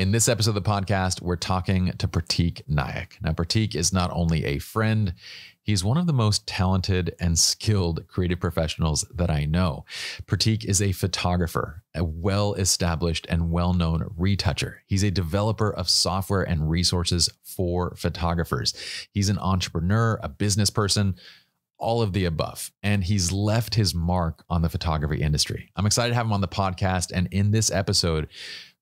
In this episode of the podcast, we're talking to Pratik Naik. Now, Pratik is not only a friend, he's one of the most talented and skilled creative professionals that I know. Pratik is a photographer, a well established and well known retoucher. He's a developer of software and resources for photographers. He's an entrepreneur, a business person all of the above. And he's left his mark on the photography industry. I'm excited to have him on the podcast. And in this episode,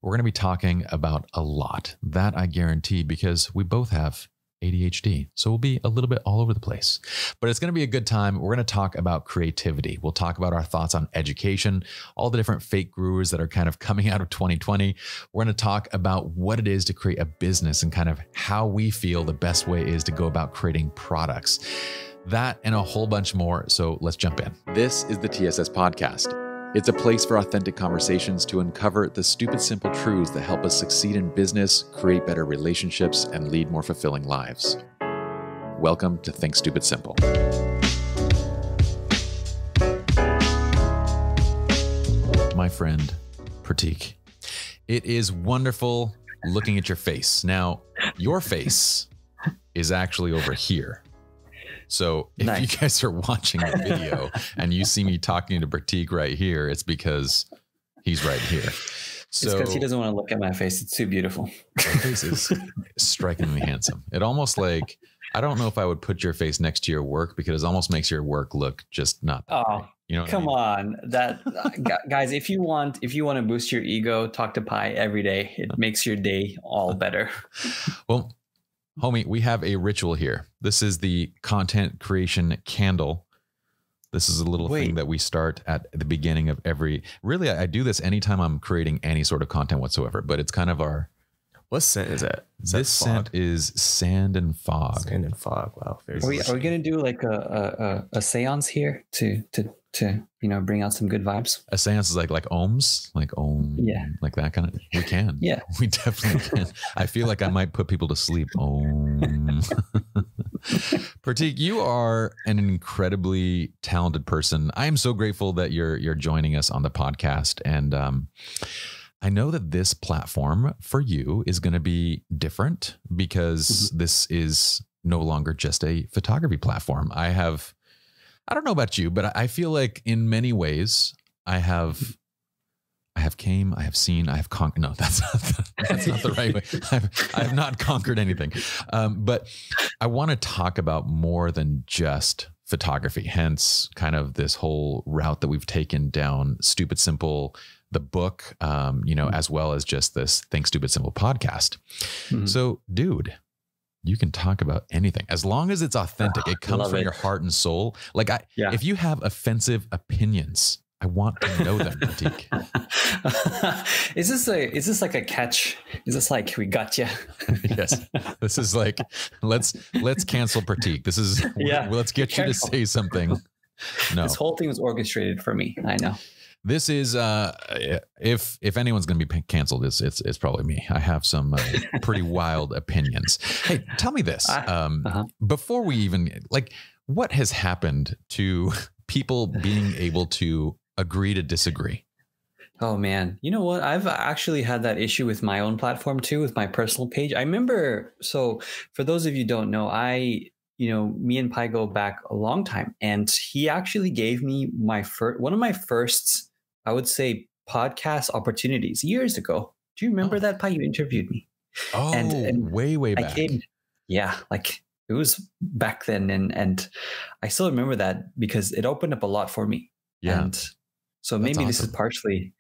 we're going to be talking about a lot. That I guarantee because we both have ADHD. So we'll be a little bit all over the place. But it's going to be a good time. We're going to talk about creativity. We'll talk about our thoughts on education, all the different fake gurus that are kind of coming out of 2020. We're going to talk about what it is to create a business and kind of how we feel the best way is to go about creating products. That and a whole bunch more. So let's jump in. This is the TSS Podcast. It's a place for authentic conversations to uncover the stupid, simple truths that help us succeed in business, create better relationships, and lead more fulfilling lives. Welcome to Think Stupid Simple. My friend, Pratik, it is wonderful looking at your face. Now, your face is actually over here. So if nice. you guys are watching the video and you see me talking to Pratik right here, it's because he's right here. So, it's because he doesn't want to look at my face. It's too beautiful. My face is strikingly handsome. It almost like I don't know if I would put your face next to your work because it almost makes your work look just not. Oh, you know, come I mean? on, that guys. If you want, if you want to boost your ego, talk to Pye every day. It makes your day all better. well, Homie, we have a ritual here. This is the content creation candle. This is a little Wait. thing that we start at the beginning of every. Really, I, do this anytime I'm creating any sort of content whatsoever. But it's kind of our. What scent is that? Is this that scent is sand and fog. Sand and fog. Wow. Very are we, are we gonna do like a, a, a seance here to to to you know bring out some good vibes. A seance is like like ohms, like om, yeah, like that kind of. We can, yeah, we definitely can. I feel like I might put people to sleep. Om. Pratik, you are an incredibly talented person. I am so grateful that you're you're joining us on the podcast, and um, I know that this platform for you is going to be different because mm-hmm. this is no longer just a photography platform. I have I don't know about you, but I feel like in many ways I have I have came, I have seen, I have conquered. No, that's not the, that's not the right way. I've, I have not conquered anything. Um, but I want to talk about more than just photography. Hence, kind of this whole route that we've taken down. Stupid Simple, the book, um, you know, mm-hmm. as well as just this Think Stupid Simple podcast. Mm-hmm. So, dude, you can talk about anything as long as it's authentic. It ah, comes from it. your heart and soul. Like I, yeah. if you have offensive opinions, I want to know them, Pratik. is this a is this like a catch? Is this like we got you? yes. This is like let's let's cancel Pratik. This is yeah. Let's get you to say something. No. This whole thing was orchestrated for me. I know. This is uh, if if anyone's going to be canceled, it's it's it's probably me. I have some uh, pretty wild opinions. Hey, tell me this um, uh-huh. before we even like what has happened to people being able to agree to disagree. Oh man, you know what? I've actually had that issue with my own platform too, with my personal page. I remember. So, for those of you don't know, I you know, me and Pye go back a long time, and he actually gave me my first one of my first I would say podcast opportunities years ago. Do you remember oh. that, Pye? You interviewed me. Oh, and, and way, way back. Came, yeah, like it was back then. And, and I still remember that because it opened up a lot for me. Yeah. And so maybe awesome. this is partially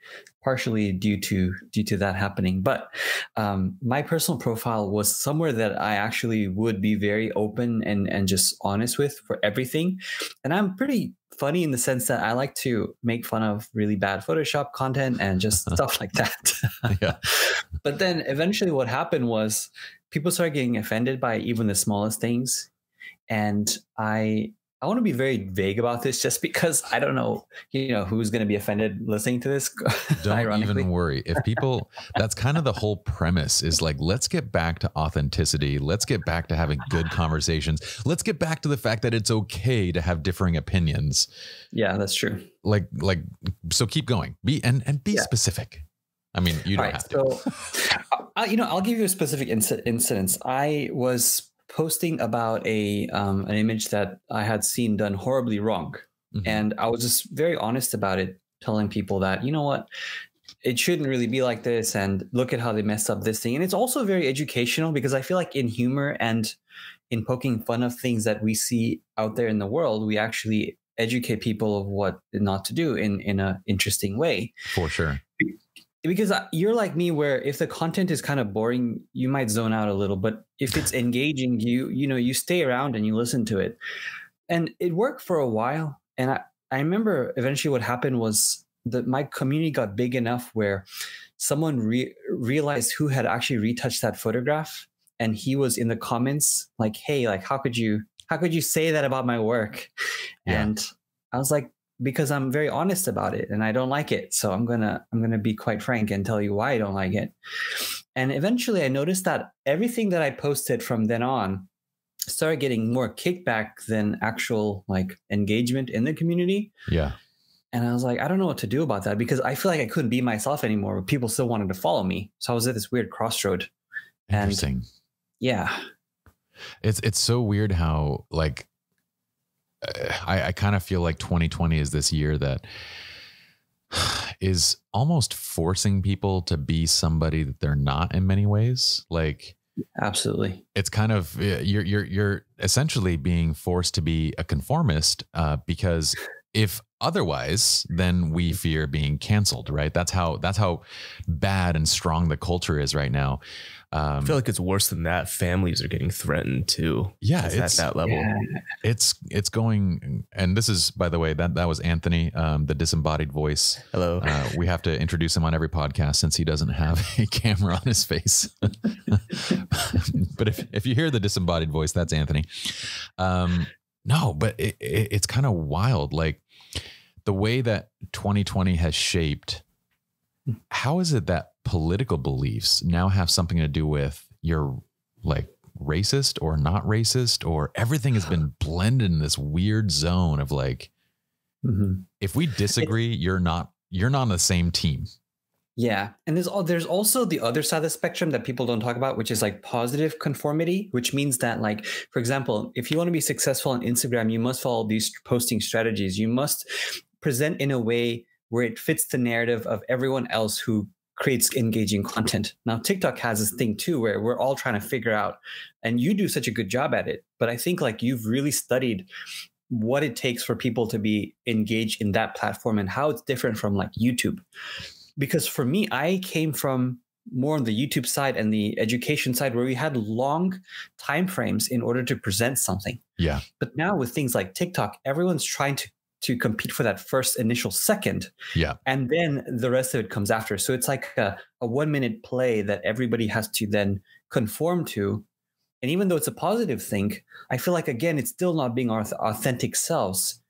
partially due to due to that happening. But um, my personal profile was somewhere that I actually would be very open and and just honest with for everything. And I'm pretty funny in the sense that I like to make fun of really bad Photoshop content and just stuff like that. yeah. But then eventually what happened was people started getting offended by even the smallest things. And I I want to be very vague about this just because I don't know, you know, who's going to be offended listening to this. don't even worry. If people, that's kind of the whole premise is like, let's get back to authenticity. Let's get back to having good conversations. Let's get back to the fact that it's okay to have differing opinions. Yeah, that's true. Like, like, so keep going. Be and and be yeah. specific. I mean, you don't right, have to. So I, uh, you know, I'll give you a specific inc- incident. I was posting about a um, an image that I had seen done horribly wrong, mm-hmm. and I was just very honest about it, telling people that you know what, it shouldn't really be like this, and look at how they messed up this thing. And it's also very educational because I feel like in humor and in poking fun of things that we see out there in the world, we actually educate people of what not to do in in an interesting way. For sure because you're like me where if the content is kind of boring you might zone out a little but if it's engaging you you know you stay around and you listen to it and it worked for a while and i i remember eventually what happened was that my community got big enough where someone re- realized who had actually retouched that photograph and he was in the comments like hey like how could you how could you say that about my work yeah. and i was like because I'm very honest about it and I don't like it. So I'm gonna I'm gonna be quite frank and tell you why I don't like it. And eventually I noticed that everything that I posted from then on started getting more kickback than actual like engagement in the community. Yeah. And I was like, I don't know what to do about that because I feel like I couldn't be myself anymore, but people still wanted to follow me. So I was at this weird crossroad. Interesting. And yeah. It's it's so weird how like I, I kind of feel like 2020 is this year that is almost forcing people to be somebody that they're not in many ways. Like, absolutely, it's kind of you're you're you're essentially being forced to be a conformist uh, because if otherwise then we fear being canceled right? That's how that's how bad and strong the culture is right now um, I feel like it's worse than that. Families are getting threatened too. Yeah, it's at that level. Yeah. It's it's going, and this is by the way that that was Anthony, um, the disembodied voice. Hello. Uh, we have to introduce him on every podcast since he doesn't have a camera on his face. but if if you hear the disembodied voice, that's Anthony. Um, no, but it, it, it's kind of wild, like the way that 2020 has shaped. How is it that political beliefs now have something to do with your like racist or not racist or everything has been blended in this weird zone of like mm-hmm. if we disagree you're not you're not on the same team yeah and there's all there's also the other side of the spectrum that people don't talk about which is like positive conformity which means that like for example if you want to be successful on instagram you must follow these posting strategies you must present in a way where it fits the narrative of everyone else who creates engaging content. Now, TikTok has this thing too, where we're all trying to figure out, and you do such a good job at it. But I think like you've really studied what it takes for people to be engaged in that platform and how it's different from like YouTube. Because for me, I came from more on the YouTube side and the education side where we had long time frames in order to present something. Yeah. But now with things like TikTok, everyone's trying to to compete for that first initial second. Yeah. And then the rest of it comes after. So it's like a, a one minute play that everybody has to then conform to. And even though it's a positive thing, I feel like, again, it's still not being our authentic selves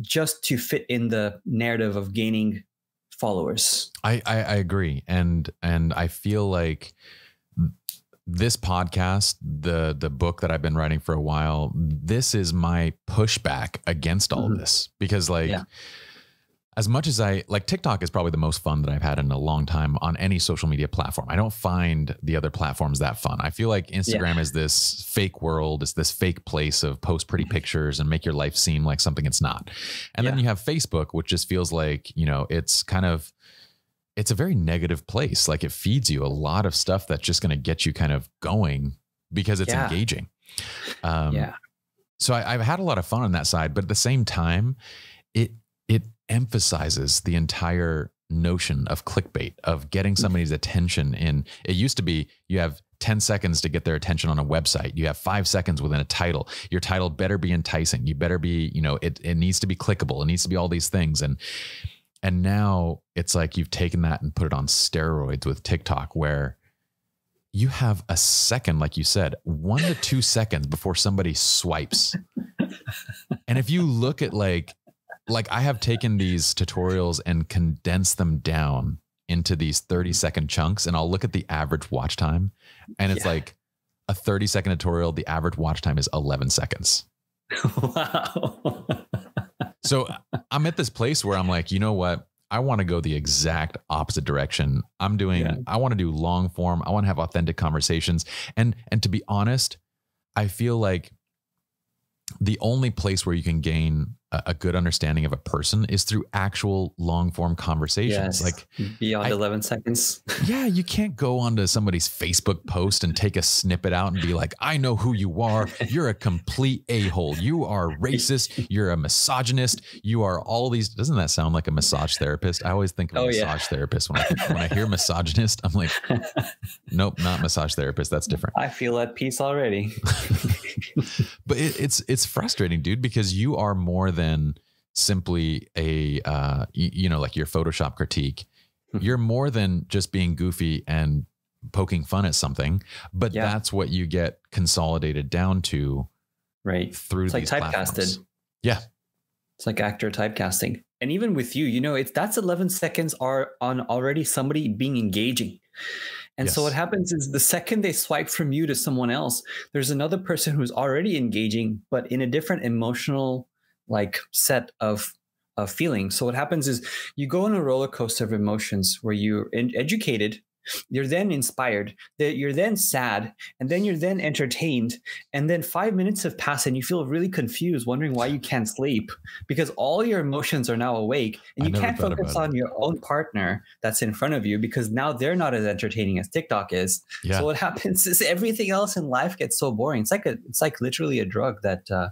just to fit in the narrative of gaining followers. I, I, I agree. And, and I feel like, this podcast, the the book that I've been writing for a while, this is my pushback against all mm-hmm. this because like yeah. as much as I like TikTok is probably the most fun that I've had in a long time on any social media platform. I don't find the other platforms that fun. I feel like Instagram yeah. is this fake world, it's this fake place of post pretty mm-hmm. pictures and make your life seem like something it's not. And yeah. then you have Facebook, which just feels like, you know, it's kind of it's a very negative place. Like it feeds you a lot of stuff that's just going to get you kind of going because it's yeah. engaging. Um, yeah. So I, I've had a lot of fun on that side, but at the same time, it it emphasizes the entire notion of clickbait of getting mm. somebody's attention in it used to be you have 10 seconds to get their attention on a website you have five seconds within a title your title better be enticing you better be you know it, it needs to be clickable it needs to be all these things and and now it's like you've taken that and put it on steroids with TikTok, where you have a second, like you said, one to two seconds before somebody swipes. and if you look at like, like I have taken these tutorials and condensed them down into these 30 second chunks, and I'll look at the average watch time, and it's yeah. like a 30 second tutorial, the average watch time is 11 seconds. Wow. so I'm at this place where I'm like, you know what? I want to go the exact opposite direction. I'm doing yeah. I want to do long form. I want to have authentic conversations. And and to be honest, I feel like the only place where you can gain a, good understanding of a person is through actual long form conversations. Yes. Like beyond I, 11 seconds. yeah, you can't go onto somebody's Facebook post and take a snippet out and be like, I know who you are. You're a complete a hole. You are racist. You're a misogynist. You are all these. Doesn't that sound like a massage therapist? I always think of a oh, massage yeah. therapist when I, when I hear misogynist. I'm like, nope, not massage therapist. That's different. I feel at peace already. but it, it's it's frustrating, dude, because you are more than simply a uh, you, you know like your Photoshop critique. Hmm. You're more than just being goofy and poking fun at something, but yeah. that's what you get consolidated down to, right? Through it's these like typecasted. Platforms. Yeah, it's like actor typecasting. And even with you, you know, it's that's 11 seconds are on already somebody being engaging. And yes. so what happens is the second they swipe from you to someone else, there's another person who's already engaging, but in a different emotional like set of of feelings. So what happens is you go on a roller coaster of emotions where you're educated you're then inspired, that you're then sad, and then you're then entertained, and then five minutes have passed and you feel really confused, wondering why you can't sleep because all your emotions are now awake and you can't focus on your own partner that's in front of you because now they're not as entertaining as TikTok is. Yeah. So what happens is everything else in life gets so boring. It's like a, it's like literally a drug that uh,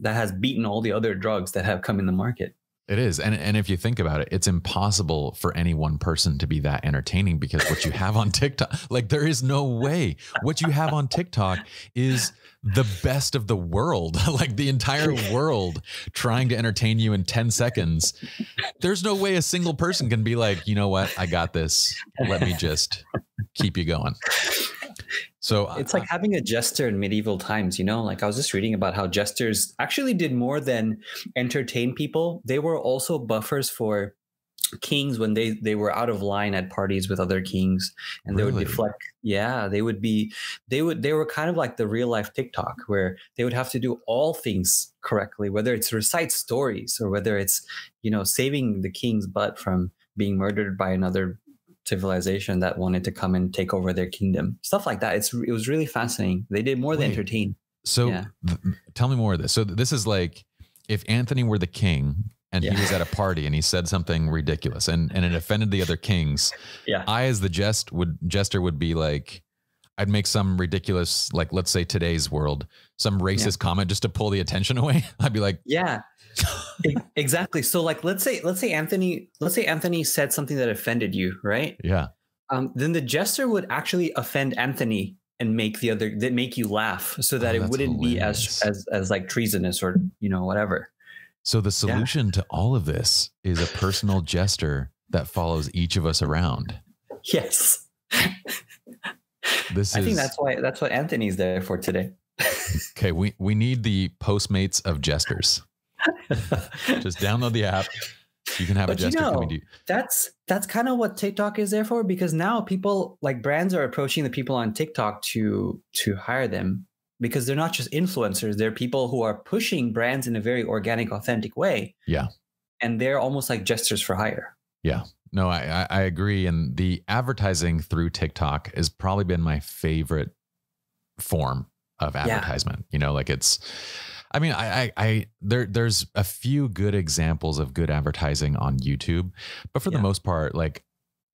that has beaten all the other drugs that have come in the market. It is. And and if you think about it, it's impossible for any one person to be that entertaining because what you have on TikTok, like there is no way. What you have on TikTok is the best of the world. like the entire world trying to entertain you in 10 seconds. There's no way a single person can be like, "You know what? I got this. Let me just keep you going." So uh, it's like uh, having a jester in medieval times, you know? Like I was just reading about how jesters actually did more than entertain people. They were also buffers for kings when they they were out of line at parties with other kings and really? they would deflect yeah they would be they would they were kind of like the real life tiktok where they would have to do all things correctly whether it's recite stories or whether it's you know saving the king's butt from being murdered by another civilization that wanted to come and take over their kingdom. Stuff like that. It's it was really fascinating. They did more Wait, than entertain. So yeah. th- tell me more of this. So this is like if Anthony were the king and yeah. he was at a party and he said something ridiculous and and it offended the other kings. Yeah. I as the jest would jester would be like I'd make some ridiculous, like let's say today's world, some racist yeah. comment just to pull the attention away. I'd be like, yeah, exactly. So like let's say let's say Anthony let's say Anthony said something that offended you, right? Yeah. Um, then the jester would actually offend Anthony and make the other that make you laugh so that oh, it wouldn't hilarious. be as as as like treasonous or you know whatever. So the solution yeah. to all of this is a personal jester that follows each of us around. Yes. This I is, think that's why that's what Anthony's there for today. okay, we we need the Postmates of jesters. Just download the app. You can have but a jester you know, coming to you. That's that's kind of what TikTok is there for because now people like brands are approaching the people on TikTok to to hire them because they're not just influencers, they're people who are pushing brands in a very organic, authentic way. Yeah. And they're almost like jesters for hire. Yeah. No, I, I agree. And the advertising through TikTok has probably been my favorite form of advertisement. Yeah. You know, like it's I mean, I, I, I, there, there's a few good examples of good advertising on YouTube, but for yeah. the most part, like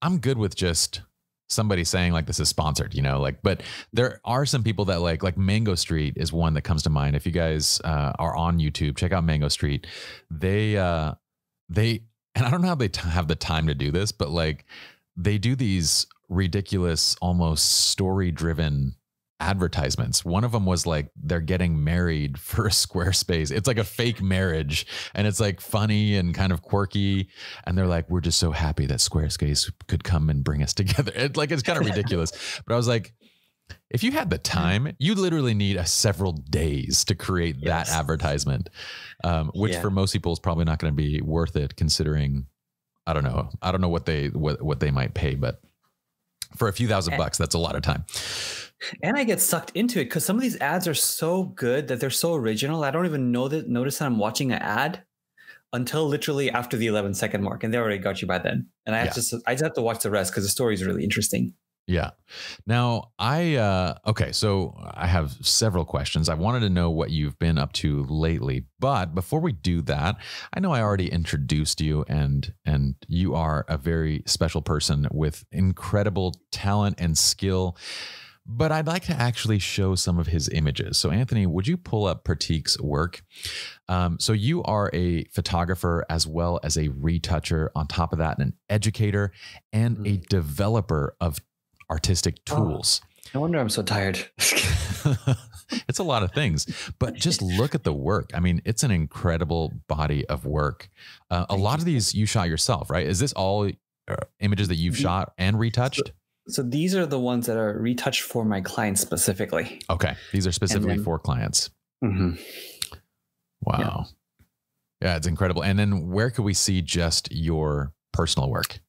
I'm good with just somebody saying like this is sponsored, you know, like, but there are some people that like, like Mango Street is one that comes to mind. If you guys uh, are on YouTube, check out Mango Street. They, uh, they, and I don't know how they t- have the time to do this, but like they do these ridiculous, almost story driven advertisements. One of them was like they're getting married for a Squarespace. It's like a fake marriage and it's like funny and kind of quirky. And they're like, we're just so happy that Squarespace could come and bring us together. It, like it's kind of ridiculous. but I was like, if you had the mm-hmm. time, you literally need a several days to create yes. that advertisement, um, which yeah. for most people is probably not going to be worth it considering. I don't know. I don't know what they what what they might pay, but for a few thousand eh. bucks, that's a lot of time. And I get sucked into it because some of these ads are so good that they're so original. I don't even know that notice that I'm watching an ad until literally after the 11 second mark, and they already got you by then. And I have to I just have to watch the rest because the story is really interesting. Yeah. Now, I, uh, okay, so I have several questions. I wanted to know what you've been up to lately. But before we do that, I know I already introduced you and, and you are a very special person with incredible talent and skill. But I'd like to actually show some of his images. So, Anthony, would you pull up Pratik's work? Um, so, you are a photographer as well as a retoucher, on top of that, an educator and a developer of artistic oh, tools. Oh, no wonder I'm so tired. it's a lot of things, but just look at the work. I mean, it's an incredible body of work. Uh, a lot of these you shot yourself, right? Is this all uh, images that you've shot and retouched? So, so, these are the ones that are retouched for my clients specifically. Okay, these are specifically then, for clients. Mm-hmm. Wow. Yeah. yeah, it's incredible. And then where could we see just your personal work?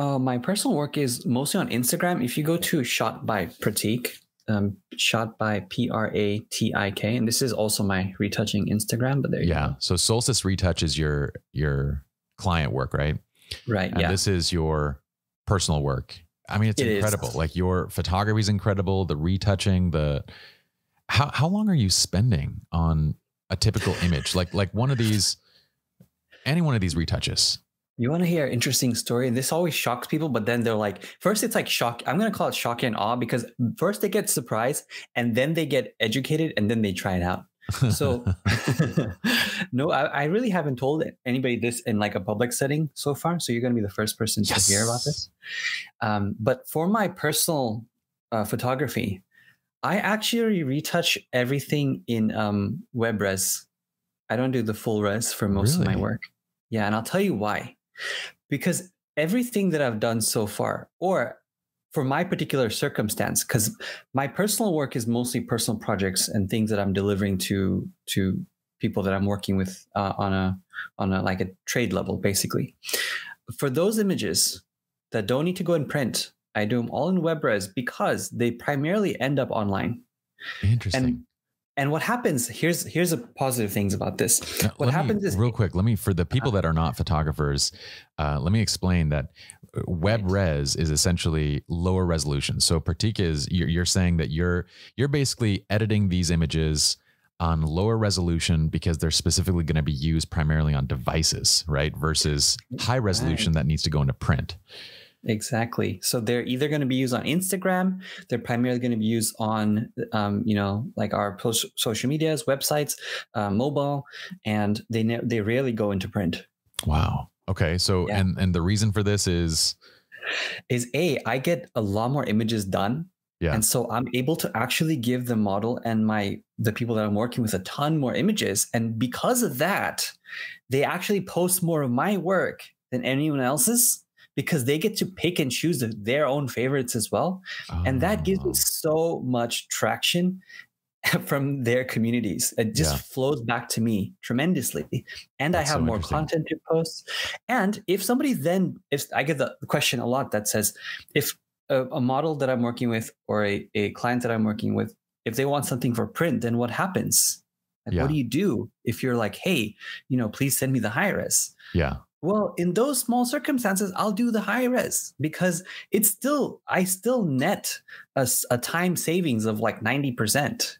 Uh, my personal work is mostly on Instagram. If you go to Shot by Pratik, um, Shot by P R A T I K, and this is also my retouching Instagram. But there, you go. yeah. So Solstice Retouch is your your client work, right? Right. And yeah. This is your personal work. I mean, it's it incredible. Is. Like your photography is incredible. The retouching, the how how long are you spending on a typical image? Like like one of these, any one of these retouches. You want to hear an interesting story? And this always shocks people, but then they're like, first it's like shock. I'm going to call it shock and awe because first they get surprised and then they get educated and then they try it out. So, no, I, I, really haven't told anybody this in like a public setting so far. So you're going to be the first person yes. to hear about this. Um, but for my personal uh, photography, I actually retouch everything in um, WebRes. I don't do the full res for most really? of my work. Yeah, and I'll tell you why because everything that I've done so far, or for my particular circumstance, because my personal work is mostly personal projects and things that I'm delivering to to people that I'm working with uh, on a on a like a trade level, basically. For those images that don't need to go in print, I do them all in WebRes because they primarily end up online. Interesting. And and what happens here's here's the positive things about this. Now, what happens me, is real quick. Let me for the people that are not photographers, uh, let me explain that uh, web res is essentially lower resolution. So Pratik is you're, you're saying that you're you're basically editing these images on lower resolution because they're specifically going to be used primarily on devices, right? Versus high resolution right. that needs to go into print. Exactly. So they're either going to be used on Instagram, they're primarily going to be used on, um, you know, like our post- social medias, websites, uh, mobile, and they ne- they rarely go into print. Wow. Okay. So yeah. and and the reason for this is is a I get a lot more images done. Yeah. And so I'm able to actually give the model and my the people that I'm working with a ton more images. And because of that, they actually post more of my work than anyone else's because they get to pick and choose their own favorites as well. Oh. And that gives me oh. so much traction from their communities. It just yeah. flows back to me tremendously. And That's I have so more content to post. And if somebody then, if I get the question a lot that says, if a, a model that I'm working with or a, a client that I'm working with, if they want something for print, then what happens? Like, yeah. what do you do if you're like, hey, you know, please send me the high res? Yeah. Well, in those small circumstances, I'll do the high res because it's still, I still net a, a time savings of like 90%.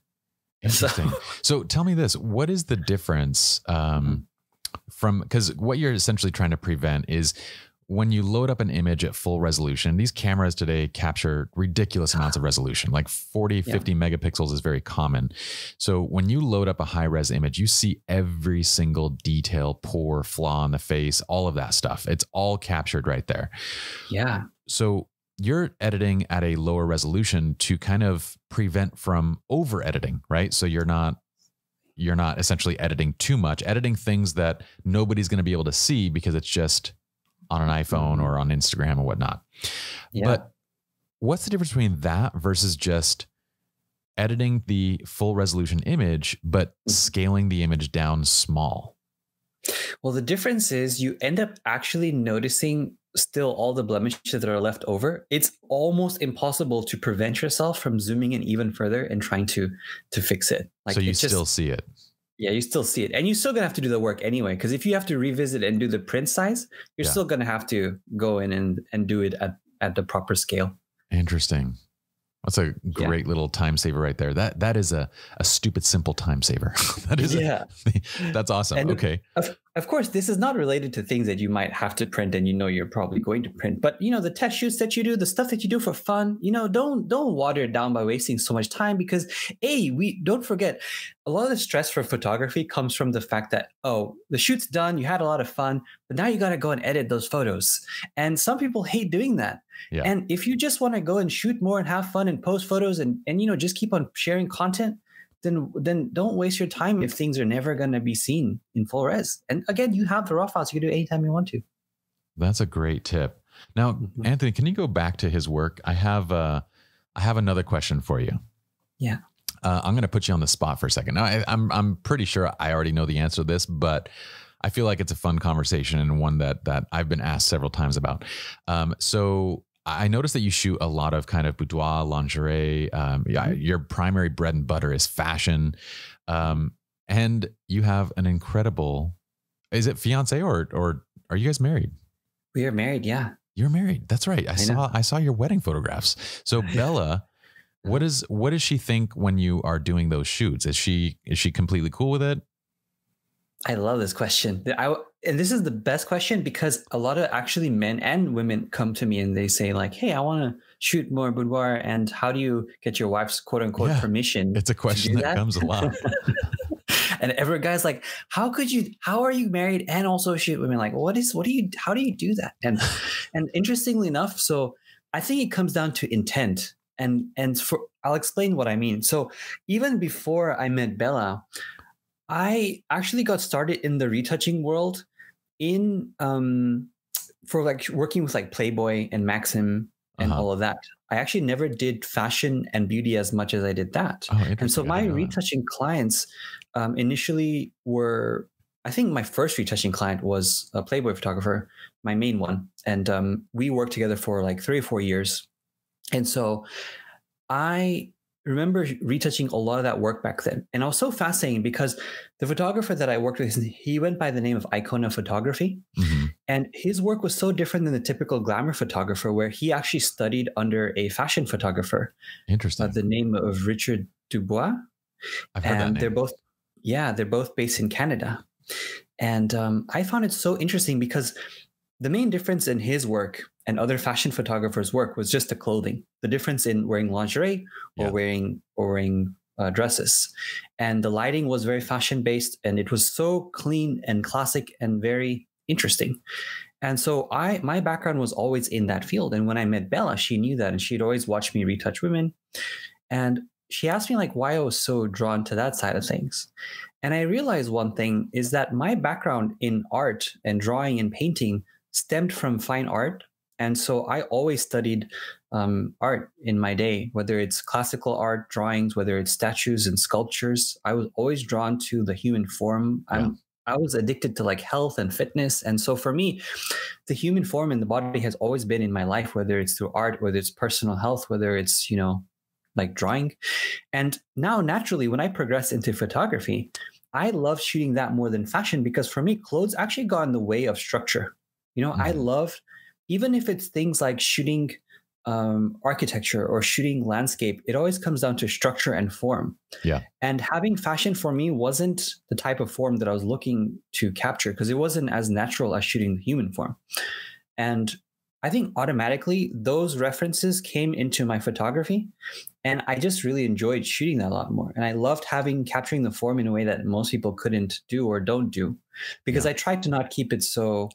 Interesting. So, so, tell me this what is the difference um, from, because what you're essentially trying to prevent is when you load up an image at full resolution, these cameras today capture ridiculous amounts of resolution, like 40, 50 yeah. megapixels is very common. So when you load up a high res image, you see every single detail, pore, flaw in the face, all of that stuff. It's all captured right there. Yeah. So you're editing at a lower resolution to kind of prevent from over editing, right? So you're not you're not essentially editing too much, editing things that nobody's going to be able to see because it's just on an iPhone or on Instagram or whatnot. Yeah. But what's the difference between that versus just editing the full resolution image, but mm-hmm. scaling the image down small? Well, the difference is you end up actually noticing still all the blemishes that are left over. It's almost impossible to prevent yourself from zooming in even further and trying to to fix it. Like so you still just, see it Yeah, you still see it. And you're still going to have to do the work anyway. Because if you have to revisit and do the print size, you're yeah. still going to have to go in and, and do it at, at the proper scale. Interesting. That's a great yeah. little time saver right there. That that is a, a stupid simple time saver. that is yeah. A, that's awesome. And okay. Of, of course, this is not related to things that you might have to print and you know you're probably going to print. But you know, the test shoots that you do, the stuff that you do for fun, you know, don't don't water it down by wasting so much time because A, we don't forget a lot of the stress for photography comes from the fact that, oh, the shoot's done, you had a lot of fun, but now you gotta go and edit those photos. And some people hate doing that. Yeah. And if you just want to go and shoot more and have fun and post photos and and you know just keep on sharing content, then then don't waste your time if things are never going to be seen in full res. And again, you have the raw files; you can do it anytime you want to. That's a great tip. Now, mm-hmm. Anthony, can you go back to his work? I have uh, I have another question for you. Yeah. Uh, I'm going to put you on the spot for a second. Now, I, I'm I'm pretty sure I already know the answer to this, but I feel like it's a fun conversation and one that that I've been asked several times about. Um, so I noticed that you shoot a lot of kind of boudoir lingerie. Um, yeah, mm-hmm. your primary bread and butter is fashion, um, and you have an incredible. Is it fiance or or are you guys married? We are married. Yeah, you're married. That's right. I, I saw know. I saw your wedding photographs. So Bella, what is what does she think when you are doing those shoots? Is she is she completely cool with it? I love this question. I and this is the best question because a lot of actually men and women come to me and they say like, "Hey, I want to shoot more boudoir, and how do you get your wife's quote unquote yeah, permission?" It's a question that, that comes a lot. and every guy's like, "How could you? How are you married and also shoot women? Like, what is? What do you? How do you do that?" And and interestingly enough, so I think it comes down to intent. And and for I'll explain what I mean. So even before I met Bella, I actually got started in the retouching world in um for like working with like Playboy and Maxim and uh-huh. all of that. I actually never did fashion and beauty as much as I did that. Oh, and so my retouching clients um, initially were, I think my first retouching client was a Playboy photographer, my main one. And um, we worked together for like three or four years. And so I remember retouching a lot of that work back then. And I was so fascinating because the photographer that I worked with, he went by the name of Icona Photography. Mm-hmm. And his work was so different than the typical glamour photographer, where he actually studied under a fashion photographer. Interesting. By the name of Richard Dubois. I've heard and that name. they're both, yeah, they're both based in Canada. And um, I found it so interesting because the main difference in his work and other fashion photographers' work was just the clothing. The difference in wearing lingerie or yeah. wearing or wearing uh, dresses, and the lighting was very fashion based, and it was so clean and classic and very interesting. And so I my background was always in that field. And when I met Bella, she knew that, and she'd always watched me retouch women, and she asked me like why I was so drawn to that side of things. And I realized one thing is that my background in art and drawing and painting stemmed from fine art. And so I always studied um, art in my day, whether it's classical art, drawings, whether it's statues and sculptures. I was always drawn to the human form. Yeah. I'm I was addicted to like health and fitness. And so for me, the human form and the body has always been in my life, whether it's through art, whether it's personal health, whether it's, you know, like drawing. And now naturally, when I progress into photography, I love shooting that more than fashion because for me, clothes actually got in the way of structure. You know, mm-hmm. I love, even if it's things like shooting um, architecture or shooting landscape, it always comes down to structure and form. Yeah. And having fashion for me wasn't the type of form that I was looking to capture because it wasn't as natural as shooting the human form. And I think automatically those references came into my photography. And I just really enjoyed shooting that a lot more. And I loved having capturing the form in a way that most people couldn't do or don't do because yeah. I tried to not keep it so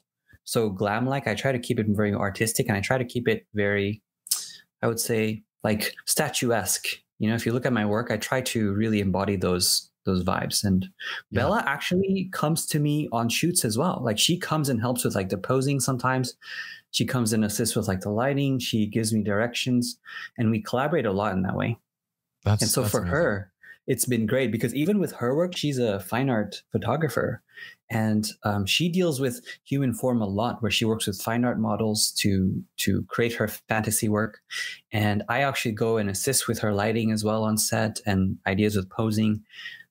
so glam like. I try to keep it very artistic and I try to keep it very, I would say, like statuesque. You know, if you look at my work, I try to really embody those those vibes. And yeah. Bella actually comes to me on shoots as well. Like she comes and helps with like the posing sometimes. She comes and assists with like the lighting. She gives me directions, and we collaborate a lot in that way. That's, and so for amazing. her, it's been great because even with her work, she's a fine art photographer, and um, she deals with human form a lot, where she works with fine art models to to create her fantasy work, and I actually go and assist with her lighting as well on set and ideas with posing.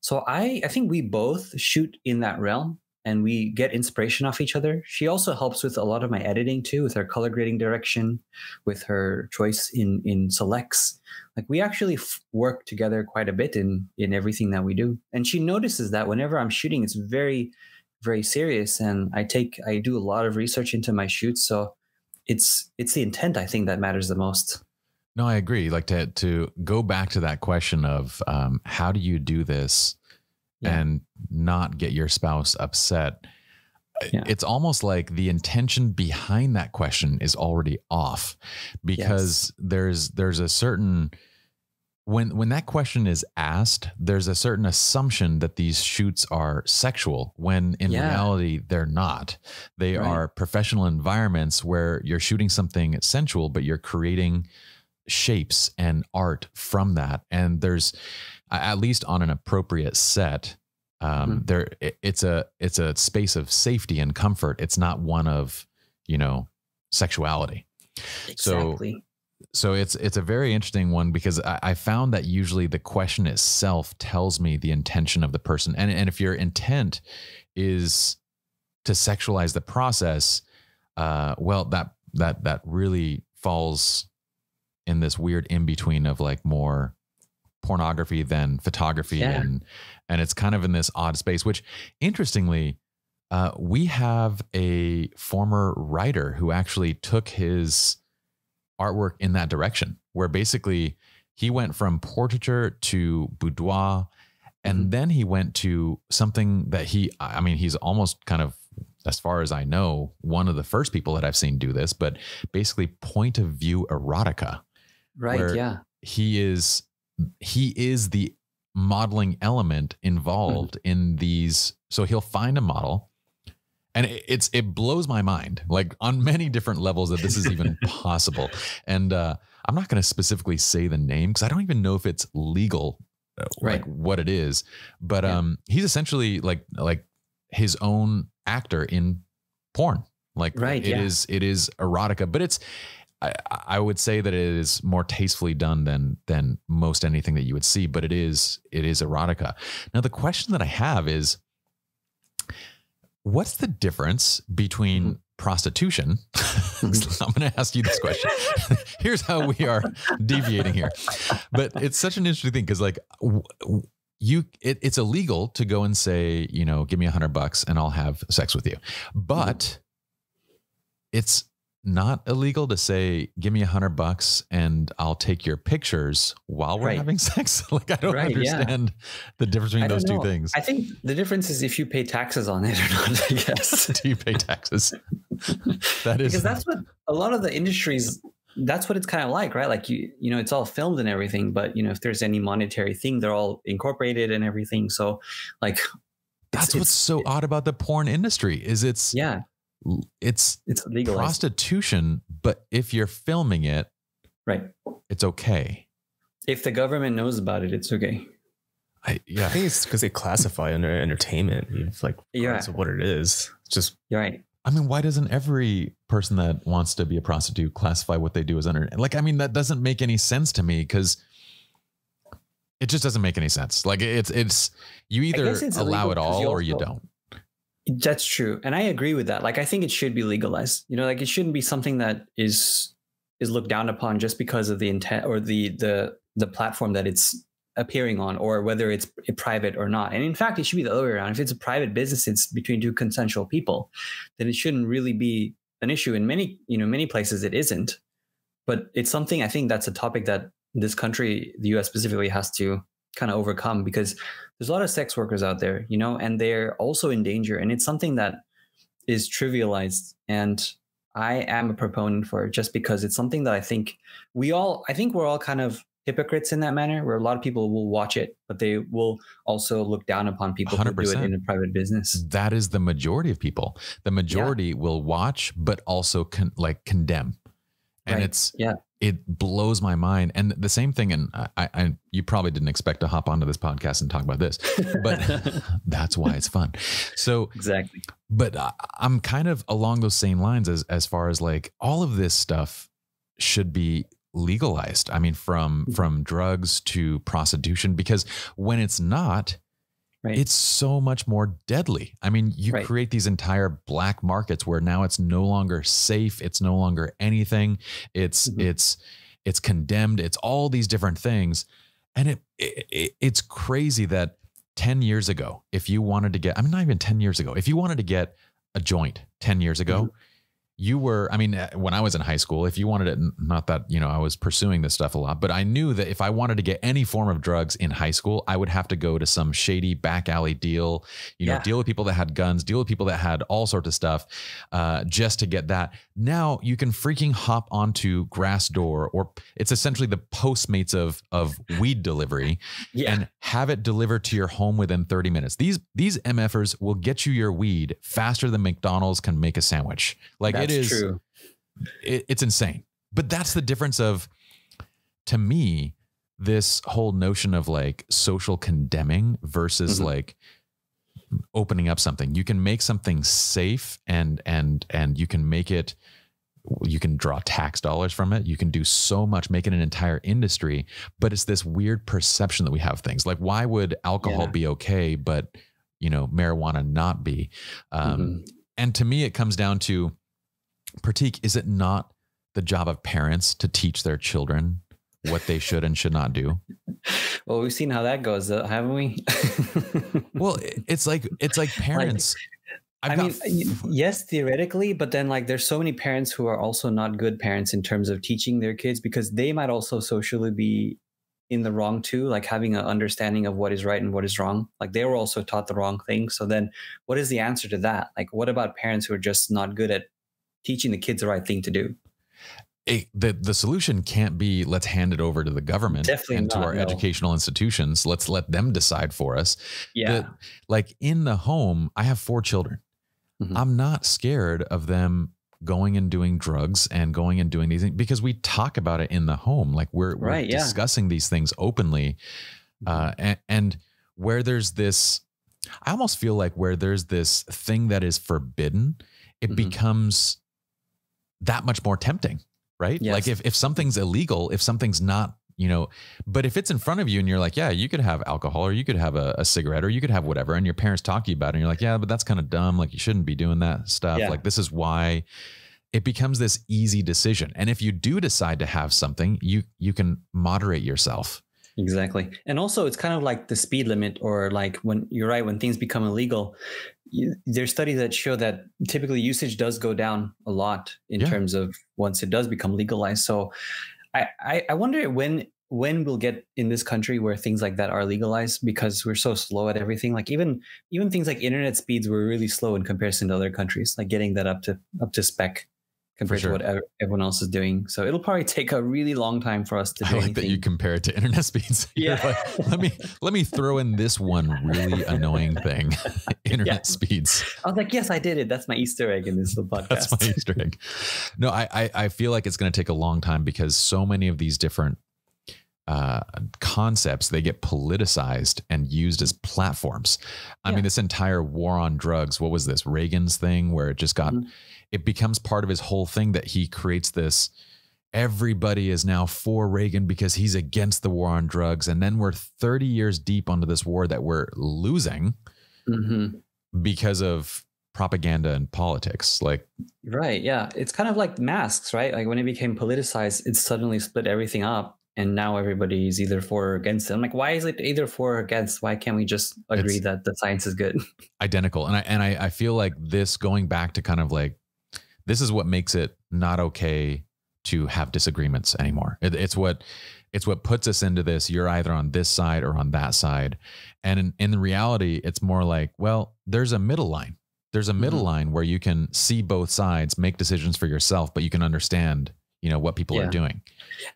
So I I think we both shoot in that realm and we get inspiration off each other. She also helps with a lot of my editing too, with her color grading direction, with her choice in in selects. Like we actually f- work together quite a bit in in everything that we do. And she notices that whenever I'm shooting, it's very very serious, and I take I do a lot of research into my shoots. So it's it's the intent I think that matters the most. No, I agree. Like to to go back to that question of um, how do you do this yeah. and not get your spouse upset. Yeah. It's almost like the intention behind that question is already off because yes. there's there's a certain when when that question is asked, there's a certain assumption that these shoots are sexual when in yeah. reality they're not. They right. are professional environments where you're shooting something sensual, but you're creating shapes and art from that. And there's at least on an appropriate set, um, mm-hmm. there it, it's a it's a space of safety and comfort. It's not one of you know sexuality. Exactly. So so it's it's a very interesting one because I, I, found that usually the question itself tells me the intention of the person, and and if your intent is to sexualize the process, uh, well that that that really falls in this weird in between of like more pornography than photography yeah. and and it's kind of in this odd space which interestingly uh, we have a former writer who actually took his artwork in that direction where basically he went from portraiture to boudoir and mm-hmm. then he went to something that he i mean he's almost kind of as far as i know one of the first people that i've seen do this but basically point of view erotica Right. Yeah. He is he is the modeling element involved mm-hmm. in these. So he'll find a model and it's it blows my mind like on many different levels that this is even possible and uh, i'm not going to specifically say the name because i don't even know if it's legal uh, right. like what it is but yeah. um he's essentially like like his own actor in porn like right, it yeah. is it is erotica but it's I, I would say that it is more tastefully done than than most anything that you would see, but it is it is erotica. Now the question that I have is what's the difference between mm-hmm. prostitution? I'm going to ask you this question. Here's how we are deviating here. But it's such an interesting thing because like you it, it's illegal to go and say, you know, give me a hundred bucks and I'll have sex with you. But mm-hmm. it's not illegal to say, give me a hundred bucks and I'll take your pictures while we're right. having sex? like, I don't right, understand yeah. the difference between those know. two things. I think the difference is if you pay taxes on it or not, I guess. Do you pay taxes? that is because that's what a lot of the industries that's what it's kind of like, right? Like you, you know, it's all filmed and everything, but you know, if there's any monetary thing, they're all incorporated and everything. So like that's what's so odd about the porn industry is it's yeah it's it's legalized. prostitution, but if you're filming it, right, it's okay. If the government knows about it, it's okay. I, yeah, I think it's because they classify under entertainment. It's like yeah, what it is. It's just you're right. I mean, why doesn't every person that wants to be a prostitute classify what they do as under? Like, I mean, that doesn't make any sense to me because it just doesn't make any sense. Like, it's it's you either allow it all or you don't. That's true. And I agree with that. Like I think it should be legalized. You know, like it shouldn't be something that is is looked down upon just because of the intent or the the the platform that it's appearing on or whether it's private or not. And in fact, it should be the other way around. If it's a private business, it's between two consensual people, then it shouldn't really be an issue. In many, you know, many places it isn't. But it's something I think that's a topic that this country, the US specifically, has to kind of overcome because there's a lot of sex workers out there, you know, and they're also in danger. And it's something that is trivialized. And I am a proponent for it just because it's something that I think we all, I think we're all kind of hypocrites in that manner where a lot of people will watch it, but they will also look down upon people 100%. who do it in a private business. That is the majority of people. The majority yeah. will watch, but also con- like condemn. And right. it's, yeah it blows my mind. And the same thing, and I, I, you probably didn't expect to hop onto this podcast and talk about this, but that's why it's fun. So exactly. But I'm kind of along those same lines as as far as like all of this stuff should be legalized. I mean, from mm-hmm. from drugs to prostitution, because when it's not, Right. It's so much more deadly. I mean, you right. create these entire black markets where now it's no longer safe. It's no longer anything. It's mm-hmm. it's it's condemned. It's all these different things, and it, it it's crazy that ten years ago, if you wanted to get, I mean, not even ten years ago, if you wanted to get a joint ten years ago, mm-hmm you were i mean uh, when i was in high school if you wanted it not that you know i was pursuing this stuff a lot but i knew that if i wanted to get any form of drugs in high school i would have to go to some shady back alley deal you know deal with people that had guns deal with people that had all sorts of stuff uh, just to get that. Now you can freaking hop onto Grassdoor or it's essentially the postmates of of weed delivery yeah. and have it delivered to your home within 30 minutes. These these mfers will get you your weed faster than mcdonald's can make a sandwich. Like it is true. It, it's insane. But that's the difference of, to me, this whole notion of like social condemning versus mm-hmm. like opening up something. You can make something safe and and and you can make it you can draw tax dollars from it. You can do so much, make it an entire industry. But it's this weird perception that we have things like why would alcohol yeah. be okay, but you know marijuana not be? Um, mm-hmm. And to me, it comes down to Pratik, is it not the job of parents to teach their children what they should and should not do? Well, we've seen how that goes, though, haven't we? well, it's like it's like parents. Like, I mean, yes, theoretically, but then like there's so many parents who are also not good parents in terms of teaching their kids because they might also socially be in the wrong too, like having an understanding of what is right and what is wrong. Like they were also taught the wrong thing. So then what is the answer to that? Like what about parents who are just not good at teaching the kids the right thing to do. It, the the solution can't be let's hand it over to the government Definitely and not, to our no. educational institutions. Let's let them decide for us. Yeah. The, like in the home, I have four children. Mm-hmm. I'm not scared of them going and doing drugs and going and doing these things because we talk about it in the home. Like we're, we're right, discussing these things openly. Uh, mm-hmm. and, and where there's this, I almost feel like where there's this thing that is forbidden, it mm-hmm. becomes that much more tempting, right? Yes. Like if, if something's illegal, if something's not, you know, but if it's in front of you and you're like, yeah, you could have alcohol or you could have a, a cigarette or you could have whatever, and your parents talk to you about it, and you're like, yeah, but that's kind of dumb. Like you shouldn't be doing that stuff. Yeah. Like this is why it becomes this easy decision. And if you do decide to have something, you you can moderate yourself. Exactly. And also it's kind of like the speed limit or like when you're right, when things become illegal, there's studies that show that typically usage does go down a lot in yeah. terms of once it does become legalized. So I, I, I wonder when when we'll get in this country where things like that are legalized because we're so slow at everything. Like even even things like internet speeds were really slow in comparison to other countries, like getting that up to up to spec compared sure. to what everyone else is doing. So it'll probably take a really long time for us to. Do I like anything. that you compare it to internet speeds. Yeah. Like, let me let me throw in this one really annoying thing: internet yeah. speeds. I was like, yes, I did it. That's my Easter egg in this podcast. That's my Easter egg. No, I I, I feel like it's going to take a long time because so many of these different uh, concepts they get politicized and used as platforms. I yeah. mean, this entire war on drugs. What was this Reagan's thing where it just got? Mm-hmm it becomes part of his whole thing that he creates this everybody is now for Reagan because he's against the war on drugs. And then we're 30 years deep onto this war that we're losing mm-hmm. because of propaganda and politics. Like, right. Yeah. It's kind of like masks, right? Like when it became politicized, it suddenly split everything up. And now everybody is either for or against it. I'm like, why is it either for or against? Why can't we just agree that the science is good? Identical. And I and I, I feel like this going back to kind of like this is what makes it not okay to have disagreements anymore. It, it's what it's what puts us into this. You're either on this side or on that side, and in, in reality, it's more like, well, there's a middle line. There's a middle mm-hmm. line where you can see both sides, make decisions for yourself, but you can understand you know what people yeah. are doing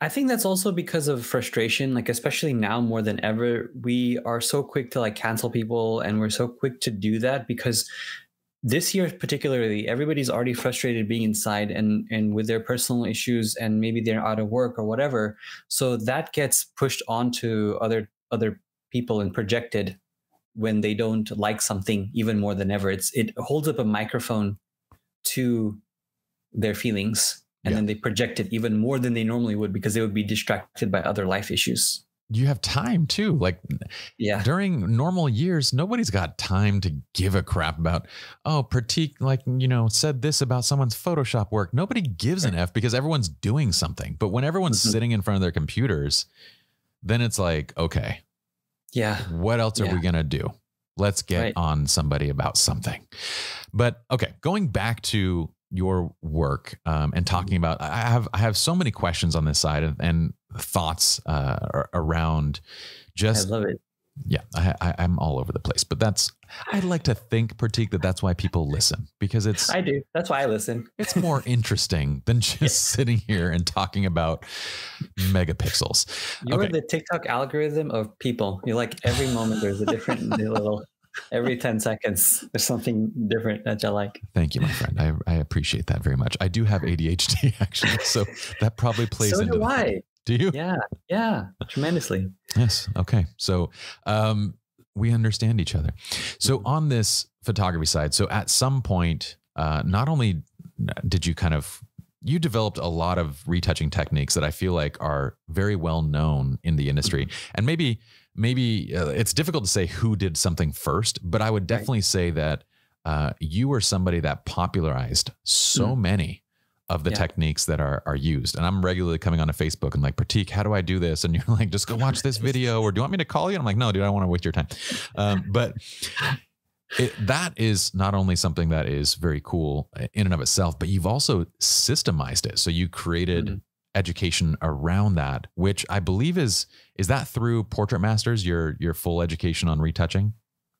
i think that's also because of frustration like especially now more than ever we are so quick to like cancel people and we're so quick to do that because this year particularly everybody's already frustrated being inside and and with their personal issues and maybe they're out of work or whatever. So that gets pushed onto other other people and projected when they don't like something even more than ever. It's it holds up a microphone to their feelings and yeah. then they project it even more than they normally would because they would be distracted by other life issues you have time too. Like, yeah, during normal years, nobody's got time to give a crap about, oh, Pratik, like, you know, said this about someone's Photoshop work. Nobody gives an F because everyone's doing something. But when everyone's mm-hmm. sitting in front of their computers, then it's like, okay, yeah, what else are yeah. we going to do? Let's get right. on somebody about something. But okay, going back to your work um, and talking mm-hmm. about, I have I have so many questions on this side and, and thoughts uh, around just. I love it. Yeah, I, am all over the place, but that's I like to think, Pratik, that that's why people listen because it's. I do. That's why I listen. it's more interesting than just sitting here and talking about megapixels. You're okay. the TikTok algorithm of people. You like every moment there's a different little every 10 seconds there's something different that you like thank you my friend I, I appreciate that very much i do have adhd actually so that probably plays so into do I. do you yeah yeah tremendously yes okay so um we understand each other so on this photography side so at some point uh not only did you kind of you developed a lot of retouching techniques that I feel like are very well known in the industry. Mm-hmm. And maybe maybe uh, it's difficult to say who did something first, but I would definitely say that uh, you were somebody that popularized so mm. many of the yeah. techniques that are are used. And I'm regularly coming onto Facebook and like, Pratik, how do I do this? And you're like, just go watch this video, or do you want me to call you? And I'm like, no, dude, I don't want to waste your time. Um, but it, that is not only something that is very cool in and of itself, but you've also systemized it. So you created mm-hmm education around that, which I believe is is that through Portrait Masters, your your full education on retouching?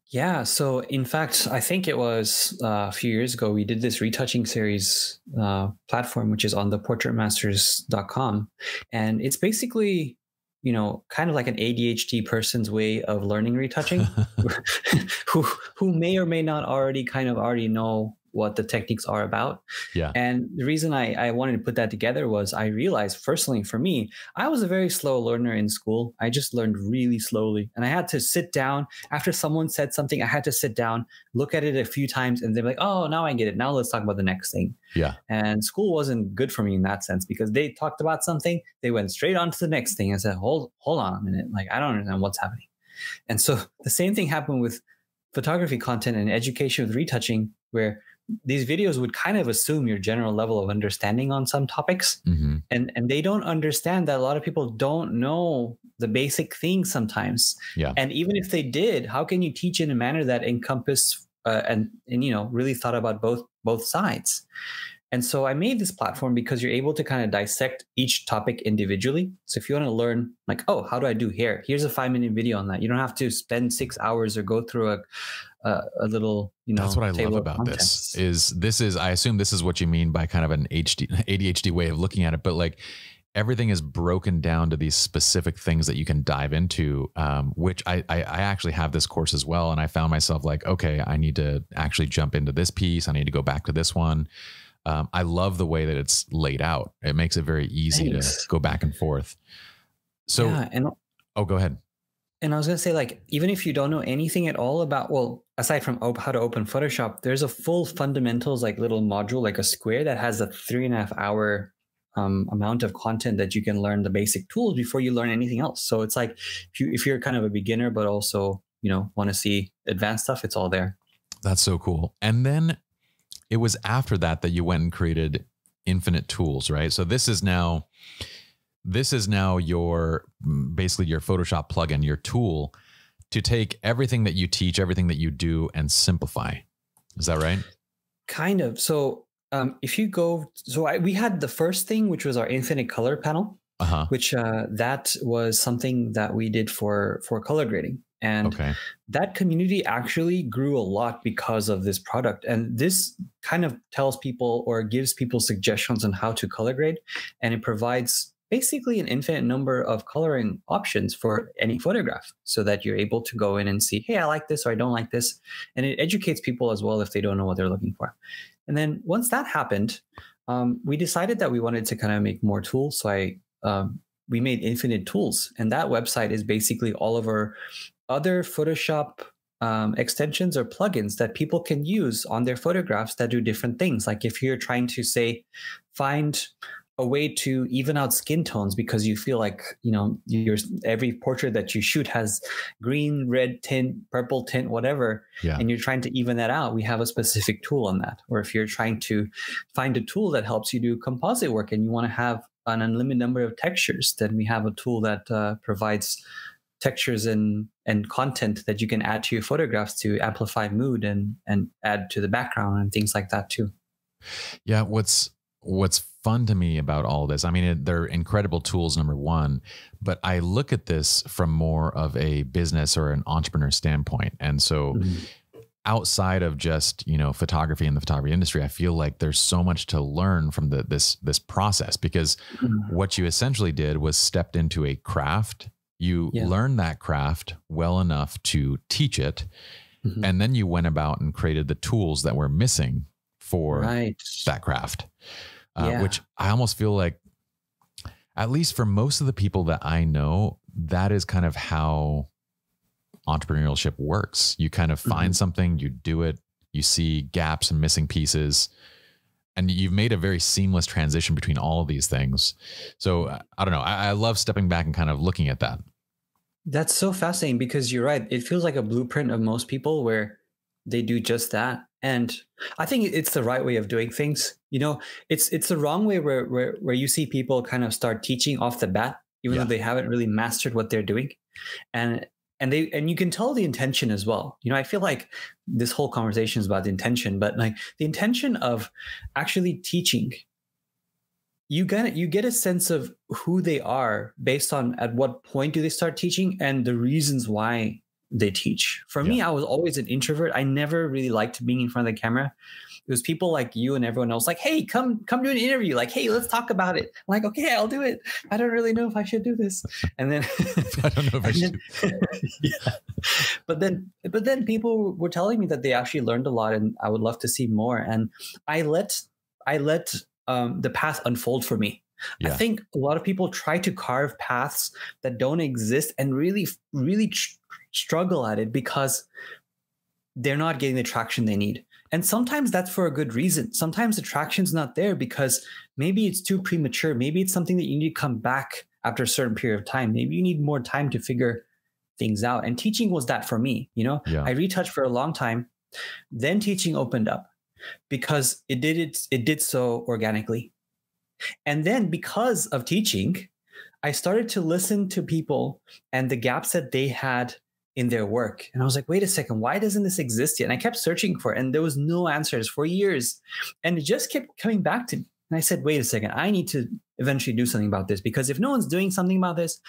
Yeah. So in fact, I think it was uh, a few years ago we did this retouching series uh, platform, which is on the portraitmasters.com, and it's basically you know kind of like an ADHD person's way of learning retouching, who who may or may not already kind of already know what the techniques are about. Yeah. And the reason I, I wanted to put that together was I realized personally for me, I was a very slow learner in school. I just learned really slowly. And I had to sit down after someone said something, I had to sit down, look at it a few times, and they're like, oh, now I get it. Now let's talk about the next thing. Yeah. And school wasn't good for me in that sense because they talked about something, they went straight on to the next thing and said, hold, hold on a minute. Like, I don't understand what's happening. And so the same thing happened with photography content and education with retouching, where these videos would kind of assume your general level of understanding on some topics. Mm-hmm. and and they don't understand that a lot of people don't know the basic things sometimes. Yeah. And even if they did how can you teach in a manner that encompass uh, and and you know really thought about both both sides and so I made this platform because you're able to kind of dissect each topic individually. So if you want to learn, like, oh, how do I do hair? Here's a five minute video on that. You don't have to spend six hours or go through a a, a little, you know. That's what I love about this. Is this is I assume this is what you mean by kind of an HD ADHD way of looking at it, but like everything is broken down to these specific things that you can dive into um, which I, I, I actually have this course as well and i found myself like okay i need to actually jump into this piece i need to go back to this one um, I love the way that it's laid out. It makes it very easy Thanks. to go back and forth. So, yeah, and oh, go ahead. And I was gonna say, like, even if you don't know anything at all about, well, aside from op- how to open Photoshop, there's a full fundamentals like little module, like a square that has a three and a half hour um, amount of content that you can learn the basic tools before you learn anything else. So it's like if you if you're kind of a beginner, but also you know want to see advanced stuff, it's all there. That's so cool. And then it was after that that you went and created infinite tools right? So this is now this is now your basically your photoshop plugin your tool to take everything that you teach everything that you do and simplify. Is that right? Kind of. So um, if you go so I, we had the first thing which was our infinite color panel uh-huh. which uh, that was something that we did for for color grading and okay. that community actually grew a lot because of this product. And this kind of tells people or gives people suggestions on how to color grade. And it provides basically an infinite number of coloring options for any photograph so that you're able to go in and see, hey, I like this or I don't like this. And it educates people as well if they don't know what they're looking for. And then once that happened, um, we decided that we wanted to kind of make more tools. So I um, we made infinite tools and that website is basically all of our other Photoshop um, extensions or plugins that people can use on their photographs that do different things. Like if you're trying to say, find a way to even out skin tones because you feel like you know your every portrait that you shoot has green red tint purple tint whatever yeah. and you're trying to even that out we have a specific tool on that or if you're trying to find a tool that helps you do composite work and you want to have an unlimited number of textures then we have a tool that uh, provides textures and and content that you can add to your photographs to amplify mood and and add to the background and things like that too yeah what's what's fun to me about all this i mean they're incredible tools number one but i look at this from more of a business or an entrepreneur standpoint and so mm-hmm. outside of just you know photography and the photography industry i feel like there's so much to learn from the this this process because mm-hmm. what you essentially did was stepped into a craft you yeah. learned that craft well enough to teach it mm-hmm. and then you went about and created the tools that were missing for right. that craft uh, yeah. which I almost feel like, at least for most of the people that I know, that is kind of how entrepreneurship works. You kind of find mm-hmm. something, you do it, you see gaps and missing pieces, and you've made a very seamless transition between all of these things. So uh, I don't know. I, I love stepping back and kind of looking at that. That's so fascinating because you're right. It feels like a blueprint of most people where they do just that and i think it's the right way of doing things you know it's it's the wrong way where where, where you see people kind of start teaching off the bat even yeah. though they haven't really mastered what they're doing and and they and you can tell the intention as well you know i feel like this whole conversation is about the intention but like the intention of actually teaching you get you get a sense of who they are based on at what point do they start teaching and the reasons why they teach. For yeah. me, I was always an introvert. I never really liked being in front of the camera. It was people like you and everyone else like, hey, come come do an interview. Like, hey, let's talk about it. I'm like, okay, I'll do it. I don't really know if I should do this. And then I don't know if I should. yeah. But then but then people were telling me that they actually learned a lot and I would love to see more. And I let I let um, the path unfold for me. Yeah. I think a lot of people try to carve paths that don't exist and really, really tr- struggle at it because they're not getting the traction they need. And sometimes that's for a good reason. Sometimes the traction's not there because maybe it's too premature. Maybe it's something that you need to come back after a certain period of time. Maybe you need more time to figure things out. And teaching was that for me. You know, yeah. I retouched for a long time. Then teaching opened up because it did it, it did so organically. And then because of teaching, I started to listen to people and the gaps that they had in their work. And I was like, wait a second, why doesn't this exist yet? And I kept searching for it and there was no answers for years. And it just kept coming back to me. And I said, wait a second, I need to eventually do something about this because if no one's doing something about this,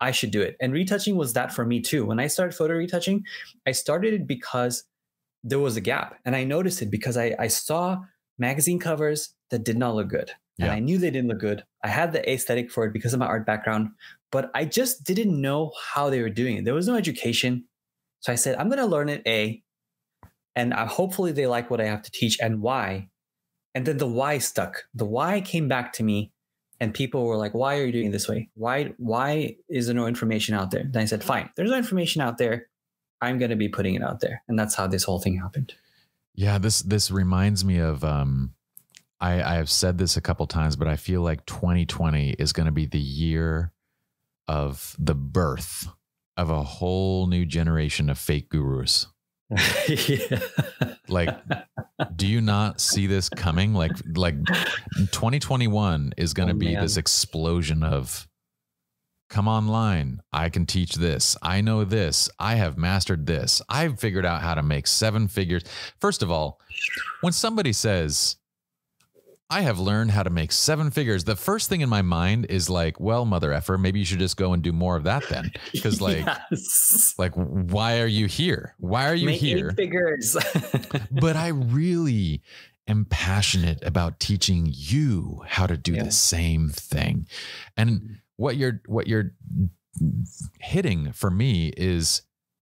I should do it. And retouching was that for me too. When I started photo retouching, I started it because there was a gap. And I noticed it because I, I saw magazine covers that did not look good. Yeah. And I knew they didn't look good. I had the aesthetic for it because of my art background, but I just didn't know how they were doing it. There was no education. So I said, I'm going to learn it A, and I, hopefully they like what I have to teach and why. And then the why stuck. The why came back to me, and people were like, "Why are you doing this way? Why why is there no information out there?" Then I said, "Fine, there's no information out there. I'm going to be putting it out there," and that's how this whole thing happened. Yeah, this this reminds me of um, I, I have said this a couple times, but I feel like 2020 is going to be the year of the birth of a whole new generation of fake gurus. yeah. Like, do you not see this coming? Like, like 2021 is going to oh, be man. this explosion of come online. I can teach this. I know this. I have mastered this. I've figured out how to make seven figures. First of all, when somebody says, I have learned how to make seven figures. The first thing in my mind is like, well, mother effer, maybe you should just go and do more of that then. Because like, yes. like, why are you here? Why are you make here? figures. but I really am passionate about teaching you how to do yeah. the same thing. And. What you're what you're hitting for me is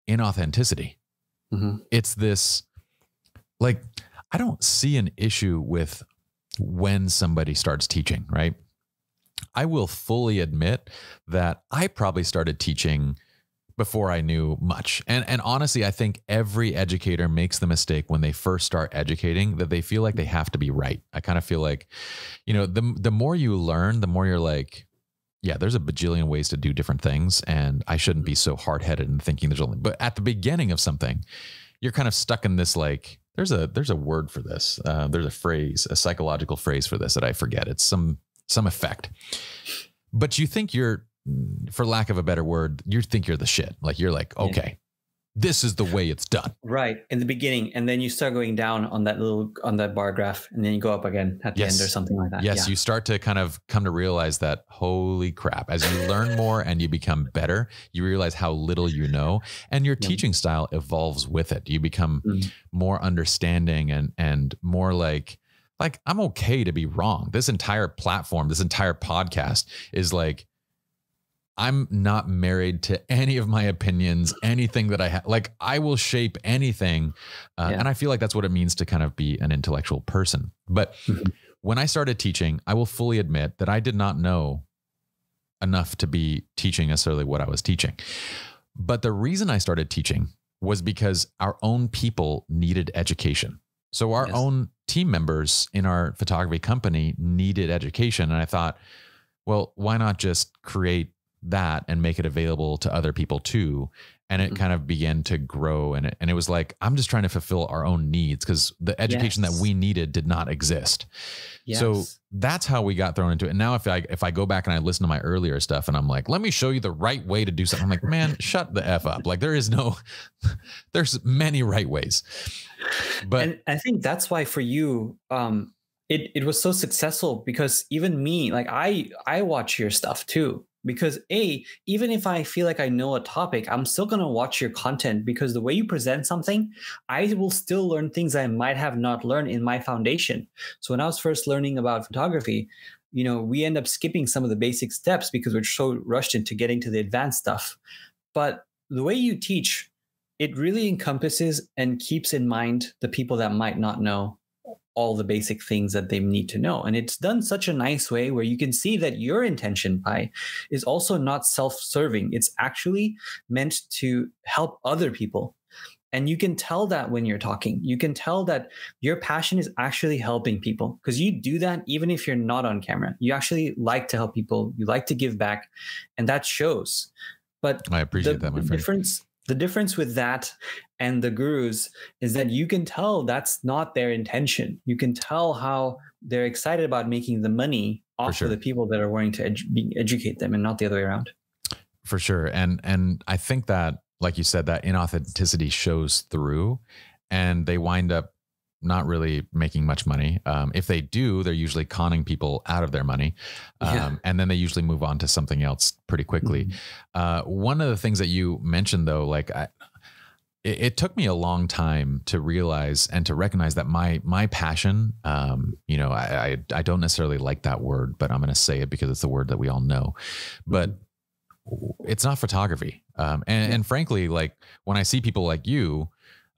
inauthenticity. Mm-hmm. It's this like I don't see an issue with when somebody starts teaching, right? I will fully admit that I probably started teaching before I knew much. And and honestly, I think every educator makes the mistake when they first start educating that they feel like they have to be right. I kind of feel like, you know, the the more you learn, the more you're like, yeah, there's a bajillion ways to do different things, and I shouldn't be so hard headed and thinking there's only. But at the beginning of something, you're kind of stuck in this like there's a there's a word for this. Uh, there's a phrase, a psychological phrase for this that I forget. It's some some effect. But you think you're for lack of a better word, you think you're the shit. Like you're like, okay, this is the way it's done. Right. In the beginning. And then you start going down on that little on that bar graph and then you go up again at the end or something like that. Yes. Yeah. You start to kind of come to realize that holy crap. As you learn more and you become better, you realize how little you know. And your yeah. teaching style evolves with it. You become mm. more understanding and and more like like I'm okay to be wrong. This entire platform, this entire podcast is like I'm not married to any of my opinions, anything that I have. Like, I will shape anything. Uh, yeah. And I feel like that's what it means to kind of be an intellectual person. But mm-hmm. when I started teaching, I will fully admit that I did not know enough to be teaching necessarily what I was teaching. But the reason I started teaching was because our own people needed education. So, our yes. own team members in our photography company needed education. And I thought, well, why not just create that and make it available to other people too and it mm-hmm. kind of began to grow and it, and it was like i'm just trying to fulfill our own needs because the education yes. that we needed did not exist yes. so that's how we got thrown into it and now if i if i go back and i listen to my earlier stuff and i'm like let me show you the right way to do something i'm like man shut the f up like there is no there's many right ways but and i think that's why for you um it, it was so successful because even me like i i watch your stuff too because a even if i feel like i know a topic i'm still going to watch your content because the way you present something i will still learn things i might have not learned in my foundation. So when i was first learning about photography you know we end up skipping some of the basic steps because we're so rushed into getting to the advanced stuff. But the way you teach it really encompasses and keeps in mind the people that might not know all the basic things that they need to know. And it's done such a nice way where you can see that your intention by is also not self-serving. It's actually meant to help other people. And you can tell that when you're talking. You can tell that your passion is actually helping people because you do that even if you're not on camera. You actually like to help people, you like to give back, and that shows. But I appreciate the, that, my friend. difference the difference with that and the gurus is that you can tell that's not their intention. You can tell how they're excited about making the money off sure. of the people that are wanting to edu- educate them and not the other way around. For sure. And and I think that like you said that inauthenticity shows through and they wind up not really making much money. Um, if they do, they're usually conning people out of their money. Um, yeah. And then they usually move on to something else pretty quickly. Mm-hmm. Uh, one of the things that you mentioned, though, like I, it, it, took me a long time to realize and to recognize that my my passion, um, you know, I, I, I don't necessarily like that word, but I'm going to say it because it's the word that we all know. But mm-hmm. it's not photography. Um, and, and frankly, like when I see people like you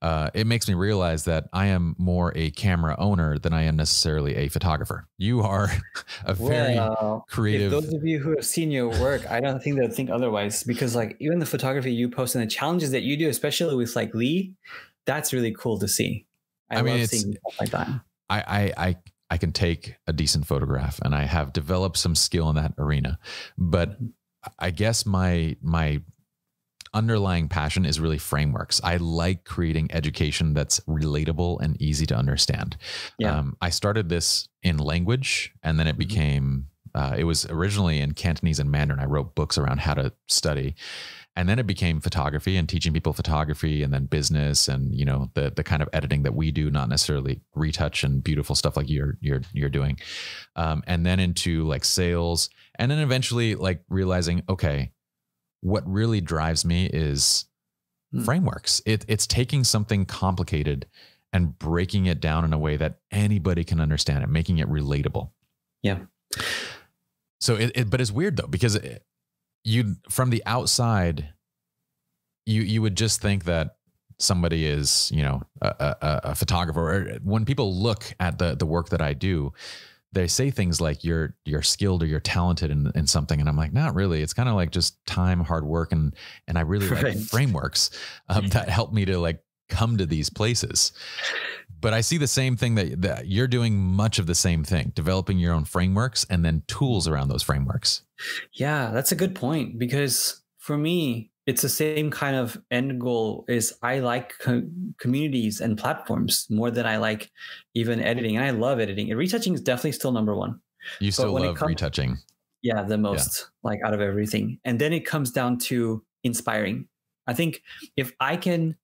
uh, it makes me realize that I am more a camera owner than I am necessarily a photographer. You are a very well, creative. those of you who have seen your work, I don't think they'll think otherwise because, like, even the photography you post and the challenges that you do, especially with like Lee, that's really cool to see. I, I mean, it's like that. I, I, I, I can take a decent photograph, and I have developed some skill in that arena, but mm-hmm. I guess my my underlying passion is really frameworks. I like creating education that's relatable and easy to understand. Yeah. Um, I started this in language and then it mm-hmm. became, uh, it was originally in Cantonese and Mandarin. I wrote books around how to study. And then it became photography and teaching people photography and then business and you know the the kind of editing that we do, not necessarily retouch and beautiful stuff like you're you're you're doing. Um, and then into like sales and then eventually like realizing, okay, what really drives me is hmm. frameworks. It, it's taking something complicated and breaking it down in a way that anybody can understand it, making it relatable. Yeah. So it, it but it's weird though because it, you from the outside, you you would just think that somebody is you know a, a, a photographer. Or when people look at the the work that I do, they say things like you're you're skilled or you're talented in, in something. And i'm like not really. It's kind of like just time hard work and and i really right. like frameworks um, that help me to like come to these places. But i see the same thing that, that you're doing much of the same thing developing your own frameworks and then tools around those frameworks. Yeah that's a good point because for me it's the same kind of end goal is i like co- communities and platforms more than i like even editing and i love editing. And retouching is definitely still number one. You still love comes, retouching. Yeah the most yeah. like out of everything. And then it comes down to inspiring. I think if i can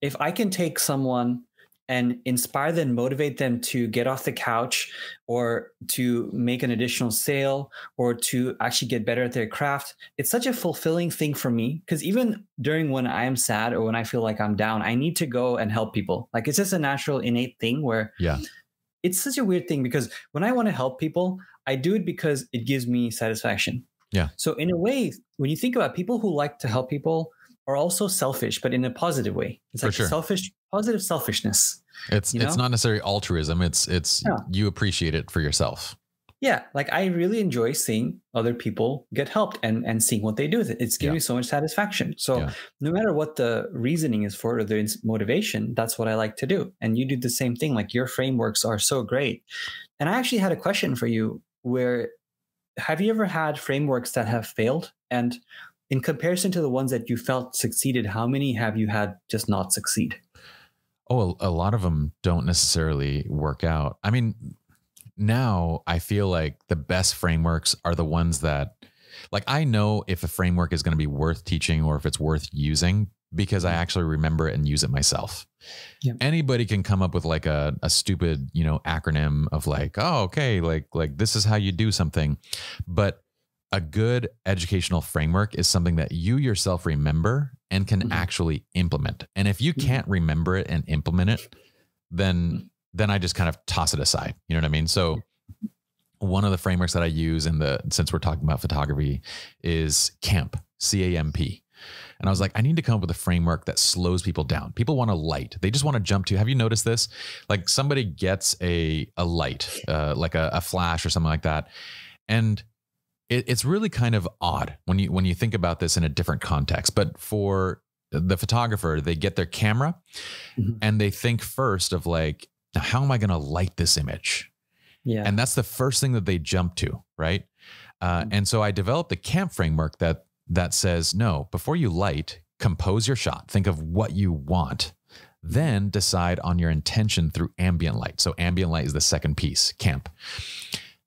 if i can take someone and inspire them, motivate them to get off the couch or to make an additional sale or to actually get better at their craft. It's such a fulfilling thing for me because even during when I am sad or when I feel like I'm down, I need to go and help people. Like it's just a natural innate thing where yeah. It's such a weird thing because when I want to help people, I do it because it gives me satisfaction. Yeah. So in a way, when you think about people who like to help people are also selfish, but in a positive way. It's like sure. selfish, positive selfishness. It's you know? it's not necessarily altruism. It's it's yeah. you appreciate it for yourself. Yeah, like I really enjoy seeing other people get helped and and seeing what they do with it. It's giving yeah. me so much satisfaction. So yeah. no matter what the reasoning is for or the motivation, that's what I like to do. And you do the same thing. Like your frameworks are so great. And I actually had a question for you. Where have you ever had frameworks that have failed? And in comparison to the ones that you felt succeeded, how many have you had just not succeed? Oh, a, a lot of them don't necessarily work out. I mean, now I feel like the best frameworks are the ones that like I know if a framework is going to be worth teaching or if it's worth using because I mm-hmm. actually remember it and use it myself. Yep. Anybody can come up with like a, a stupid, you know, acronym of like, oh, okay, like like this is how you do something. But a good educational framework is something that you yourself remember and can mm-hmm. actually implement. And if you mm-hmm. can't remember it and implement it, then mm-hmm. then I just kind of toss it aside. You know what I mean? So one of the frameworks that I use in the since we're talking about photography is CAMP, C A M P. And I was like, I need to come up with a framework that slows people down. People want a light. They just want to jump to. Have you noticed this? Like somebody gets a a light, uh, like a, a flash or something like that, and it, it's really kind of odd when you when you think about this in a different context. But for the photographer, they get their camera mm-hmm. and they think first of like, now how am I going to light this image? Yeah. And that's the first thing that they jump to, right? Uh, mm-hmm. And so I developed the camp framework that that says, no, before you light, compose your shot. Think of what you want. Then decide on your intention through ambient light. So ambient light is the second piece, camp.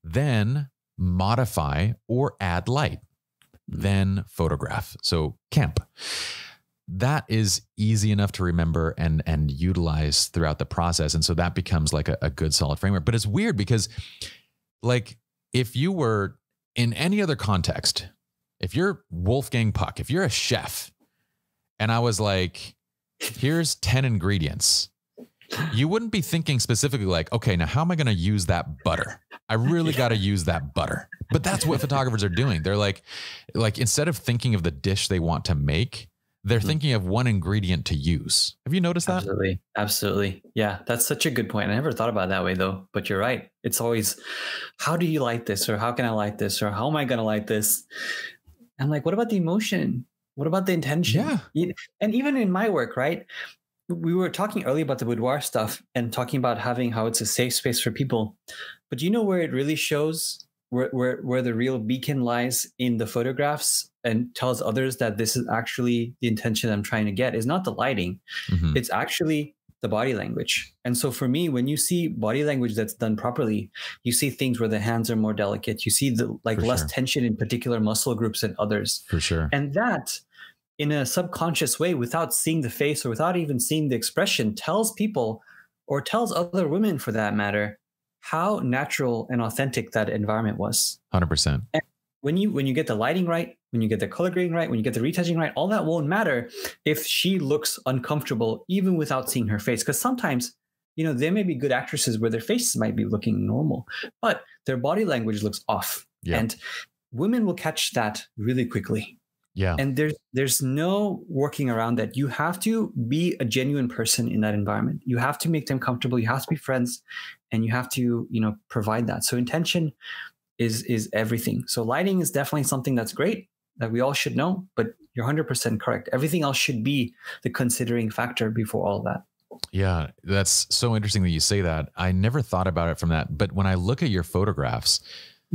Then modify or add light, hmm. then photograph. So camp. That is easy enough to remember and and utilize throughout the process. And so that becomes like a, a good solid framework. But it's weird because like if you were in any other context, if you're Wolfgang Puck, if you're a chef, and I was like, here's 10 ingredients you wouldn't be thinking specifically like, okay, now how am I going to use that butter? I really got to use that butter. But that's what photographers are doing. They're like, like instead of thinking of the dish they want to make, they're mm-hmm. thinking of one ingredient to use. Have you noticed that? Absolutely. Absolutely. Yeah, that's such a good point. I never thought about that way though, but you're right. It's always how do you light this or how can I light this or how am I going to light this? I'm like, what about the emotion? What about the intention? Yeah. And even in my work, right? We were talking earlier about the boudoir stuff and talking about having how it's a safe space for people. But you know where it really shows where, where, where the real beacon lies in the photographs and tells others that this is actually the intention I'm trying to get is not the lighting. Mm-hmm. It's actually the body language. And so for me, when you see body language that's done properly, you see things where the hands are more delicate. You see the like for less sure. tension in particular muscle groups than others. For sure. And that in a subconscious way without seeing the face or without even seeing the expression tells people or tells other women for that matter how natural and authentic that environment was. 100% and when you when you get the lighting right when you get the color grading right when you get the retouching right all that won't matter if she looks uncomfortable even without seeing her face. Because sometimes you know there may be good actresses where their faces might be looking normal but their body language looks off. Yeah. and women will catch that really quickly Yeah. And there's there's no working around that. You have to be a genuine person in that environment. You have to make them comfortable. You have to be friends and you have to, you know, provide that. So intention is is everything. So lighting is definitely something that's great that we all should know, but you're 100% correct. Everything else should be the considering factor before all that. Yeah, that's so interesting that you say that. I never thought about it from that, but when I look at your photographs,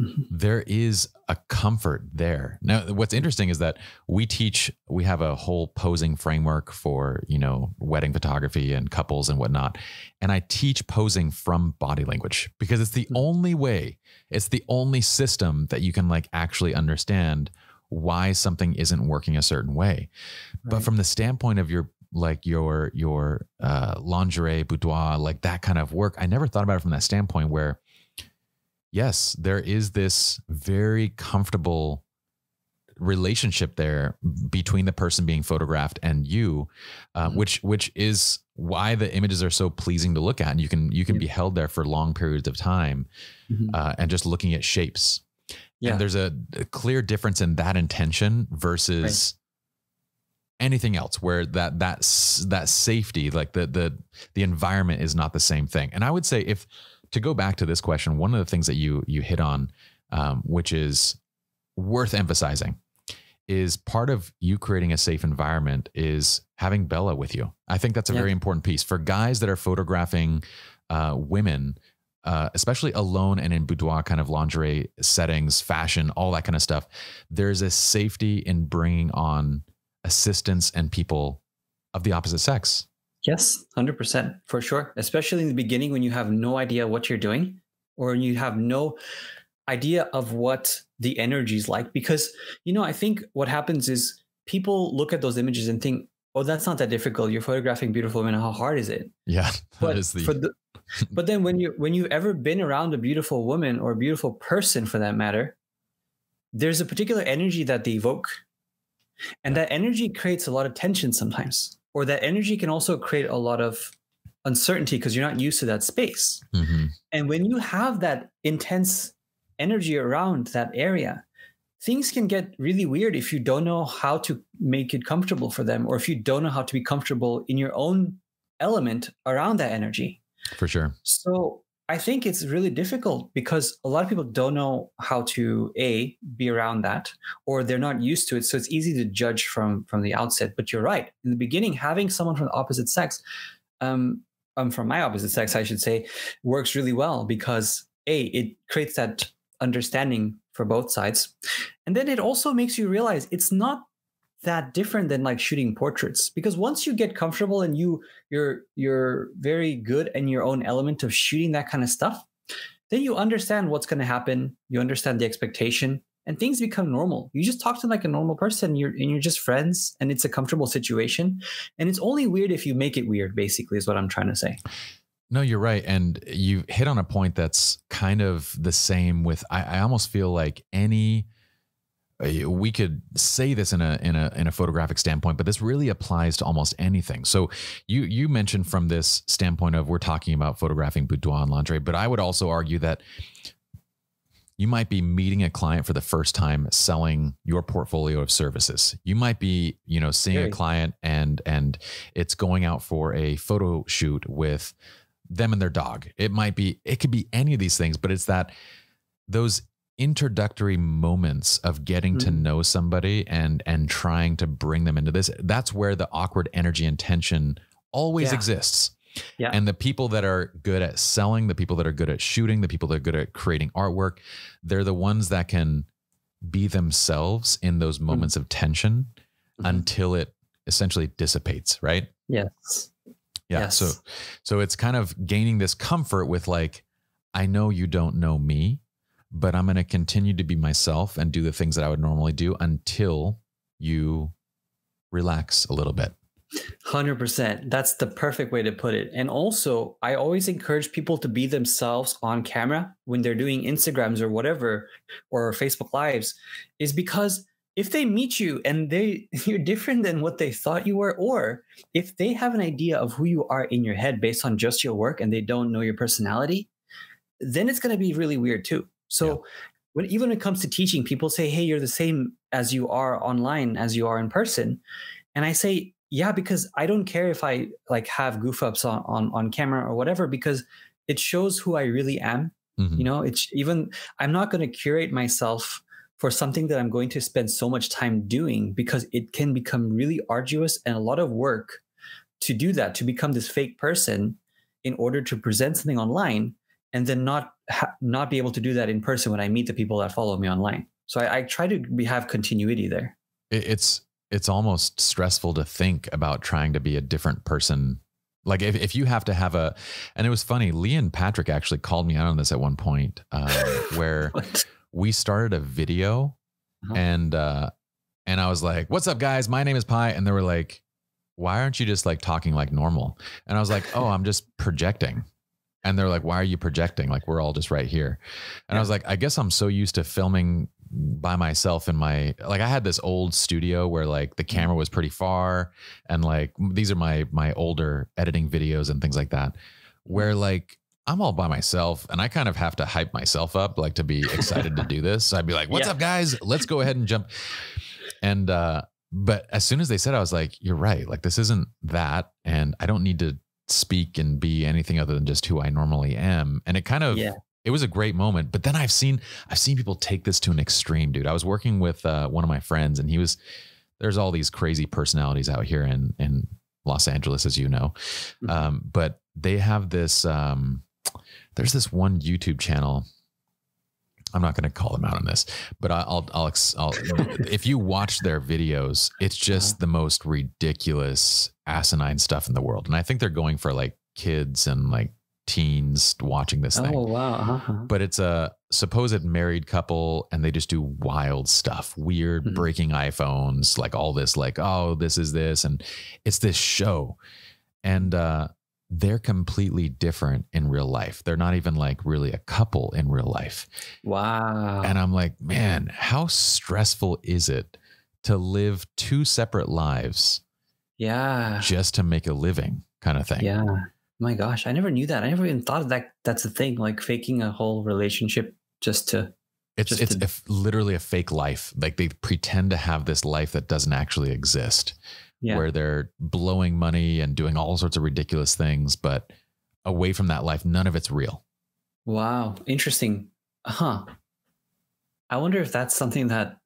mm-hmm. there is a comfort there. Now, what's interesting is that we teach, we have a whole posing framework for, you know, wedding photography and couples and whatnot. And I teach posing from body language because it's the mm-hmm. only way, it's the only system that you can like actually understand why something isn't working a certain way. Right. But from the standpoint of your like your your uh, lingerie boudoir, like that kind of work, I never thought about it from that standpoint where yes, there is this very comfortable relationship there between the person being photographed and you, uh, mm-hmm. which which is why the images are so pleasing to look at. And you can you can yeah. be held there for long periods of time, mm-hmm. uh, and just looking at shapes. Yeah. And there's a, a, clear difference in that intention versus right. anything else where that that that safety like the the the environment is not the same thing. And I would say if to go back to this question, one of the things that you you hit on, um, which is worth emphasizing, is part of you creating a safe environment is having Bella with you. I think that's a yeah. very important piece for guys that are photographing uh, women. Uh, especially alone and in boudoir kind of lingerie settings, fashion, all that kind of stuff. There's a safety in bringing on assistance and people of the opposite sex Yes, 100% for sure. Especially in the beginning when you have no idea what you're doing or you have no idea of what the energy is like. Because, you know, I think what happens is people look at those images and think, oh, that's not that difficult. You're photographing beautiful women. How hard is it? Yeah. But, the... the but then when you when you've ever been around a beautiful woman or a beautiful person for that matter, there's a particular energy that they evoke. And that energy creates a lot of tension sometimes or that energy can also create a lot of uncertainty because you're not used to that space. Mm-hmm. And when you have that intense energy around that area, things can get really weird if you don't know how to make it comfortable for them or if you don't know how to be comfortable in your own element around that energy. For sure. So I think it's really difficult because a lot of people don't know how to a be around that, or they're not used to it. So it's easy to judge from from the outset. But you're right. In the beginning, having someone from the opposite sex, um, um, from my opposite sex, I should say, works really well because a it creates that understanding for both sides, and then it also makes you realize it's not that different than like shooting portraits. Because once you get comfortable and you you're you're very good in your own element of shooting that kind of stuff then you understand what's going to happen you understand the expectation and things become normal. You just talk to like a normal person you're and you're just friends and it's a comfortable situation. And it's only weird if you make it weird basically is what i'm trying to say. No, you're right. And you hit on a point that's kind of the same with I, I almost feel like any Uh, we could say this in a in a in a photographic standpoint, but this really applies to almost anything. So you you mentioned from this standpoint of we're talking about photographing boudoir and lingerie, but I would also argue that you might be meeting a client for the first time selling your portfolio of services. You might be, you know, seeing a client and and it's going out for a photo shoot with them and their dog. It might be it could be any of these things, but it's that those introductory moments of getting mm-hmm. to know somebody and and trying to bring them into this that's where the awkward energy and tension always yeah. exists yeah. And the people that are good at selling, the people that are good at shooting, the people that are good at creating artwork, they're the ones that can be themselves in those mm-hmm. moments mm-hmm. of tension mm-hmm. until it essentially dissipates, right? Yes. Yeah. Yes. So so it's kind of gaining this comfort with like I know you don't know me, but I'm going to continue to be myself and do the things that I would normally do until you relax a little bit. 100%. That's the perfect way to put it. And also, I always encourage people to be themselves on camera when they're doing Instagrams or whatever or Facebook Lives is because if they meet you and they you're different than what they thought you were or if they have an idea of who you are in your head based on just your work and they don't know your personality, then it's going to be really weird too. So when even when it comes to teaching, people say, "Hey, you're the same as you are online as you are in person," and I say, "Yeah," because I don't care if I like have goof ups on on, on camera or whatever, because it shows who I really am. Mm-hmm. You know, it's even I'm not going to curate myself for something that I'm going to spend so much time doing because it can become really arduous and a lot of work to do that to become this fake person in order to present something online and then not ha- not be able to do that in person when I meet the people that follow me online. So I, I try to be, have continuity there. It's it's almost stressful to think about trying to be a different person. Like if, if you have to have a, and it was funny, Lee and Patrick actually called me out on this at one point, uh, where we started a video uh-huh. and, uh, and I was like, what's up guys? My name is Pye. And they were like, why aren't you just like talking like normal? And I was like, oh, I'm just projecting. And they're like, why are you projecting? Like, we're all just right here. And yeah. I was like, I guess I'm so used to filming by myself in my like I had this old studio where like the camera was pretty far and like these are my my older editing videos and things like that where like I'm all by myself and I kind of have to hype myself up like to be excited to do this. So I'd be like, "What's yeah. up guys? Let's go ahead and jump." And uh but as soon as they said, I was like, you're right. Like, this isn't that. And I don't need to speak and be anything other than just who I normally am. And it kind of, yeah. it was a great moment. But then I've seen, I've seen people take this to an extreme, dude. I was working with uh, one of my friends and he was, there's all these crazy personalities out here in, in Los Angeles, as you know. Mm-hmm. Um, but they have this, um, there's this one YouTube channel I'm not going to call them out on this, but I'll, I'll, I'll, if you watch their videos, it's just uh-huh. the most ridiculous, asinine stuff in the world. And I think they're going for like kids and like teens watching this thing. Oh, wow. Uh-huh. But it's a supposed married couple and they just do wild stuff, weird mm-hmm. breaking iPhones, like all this, like, oh, this is this. And it's this show. And, uh, they're completely different in real life. They're not even like really a couple in real life. Wow. And I'm like, man, how stressful is it to live two separate lives? Yeah. Just to make a living kind of thing. Yeah. My gosh, I never knew that. I never even thought of that that's a thing, like faking a whole relationship just to it's just it's to, a, literally a fake life. Like they pretend to have this life that doesn't actually exist yeah. where they're blowing money and doing all sorts of ridiculous things, but away from that life, none of it's real. Wow. Interesting. Huh. I wonder if that's something that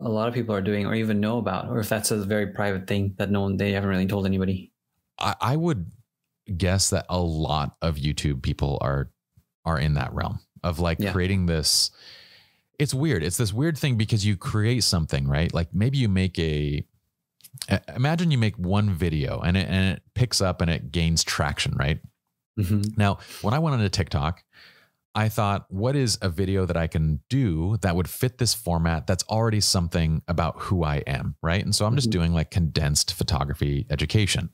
a lot of people are doing or even know about, or if that's a very private thing that no one, they haven't really told anybody. I, I would guess that a lot of YouTube people are, are in that realm of like yeah. creating this. It's weird. It's this weird thing because you create something, right? Like maybe you make a imagine you make one video and it, and it picks up and it gains traction, right? Mm-hmm. Now, when I went onto TikTok, I thought, what is a video that I can do that would fit this format that's already something about who I am, right? And so I'm mm-hmm. just doing like condensed photography education.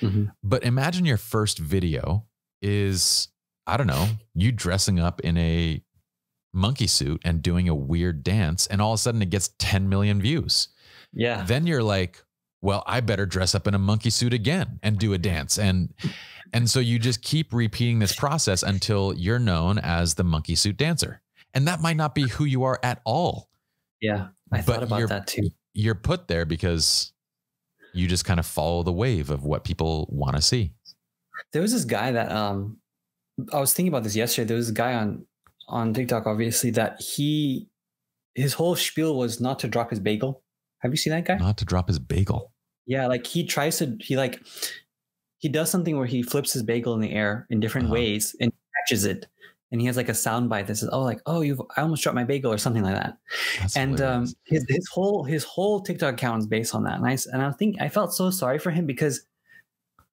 Mm-hmm. But imagine your first video is, I don't know, you dressing up in a monkey suit and doing a weird dance, and all of a sudden it gets 10 million views. Yeah. Then you're like, well, I better dress up in a monkey suit again and do a dance. And and so you just keep repeating this process until you're known as the monkey suit dancer. And that might not be who you are at all. Yeah. I thought about that too. You're put there because you just kind of follow the wave of what people want to see. There was this guy that um I was thinking about this yesterday. There was a guy on on TikTok, obviously, that he his whole spiel was not to drop his bagel. Have you seen that guy? Not to drop his bagel. Yeah, like he tries to he like he does something where he flips his bagel in the air in different uh-huh. ways and catches it. And he has like a sound bite that says, "Oh, like oh, you've I almost dropped my bagel" or something like that. That's and um, his his whole his whole TikTok account is based on that. And I and I think I felt so sorry for him because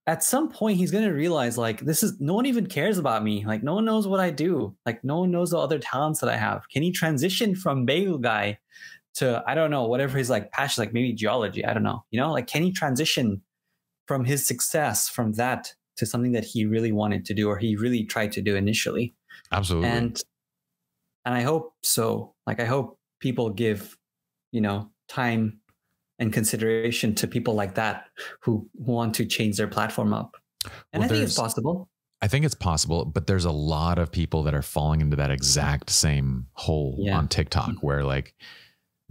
at some point he's going to realize like this is no one even cares about me. Like no one knows what I do. Like no one knows the other talents that I have. Can he transition from bagel guy to I don't know whatever his like passion, like maybe geology. I don't know. You know, like can he transition from his success from that to something that he really wanted to do or he really tried to do initially? Absolutely. And and I hope so. Like I hope people give you know time and consideration to people like that who, want to change their platform up. And well, I think it's possible. I think it's possible, but there's a lot of people that are falling into that exact same hole yeah. on TikTok mm-hmm. where like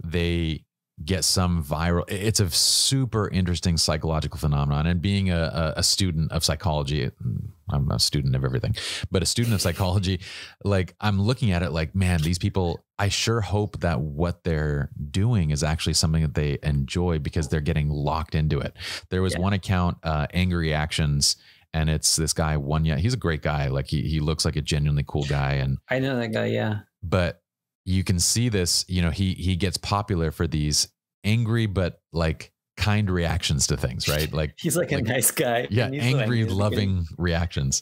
they get some viral it's a super interesting psychological phenomenon. And being a, a, student of psychology i'm a student of everything but a student of psychology like i'm looking at it like man these people i sure hope that what they're doing is actually something that they enjoy because they're getting locked into it. There was yeah. one account uh, angry actions and it's this guy one yeah he's a great guy. Like he, he looks like a genuinely cool guy and i know that guy yeah. But you can see this you know he he gets popular for these angry but like kind reactions to things right? Like he's like, like a nice guy. yeah angry loving reactions.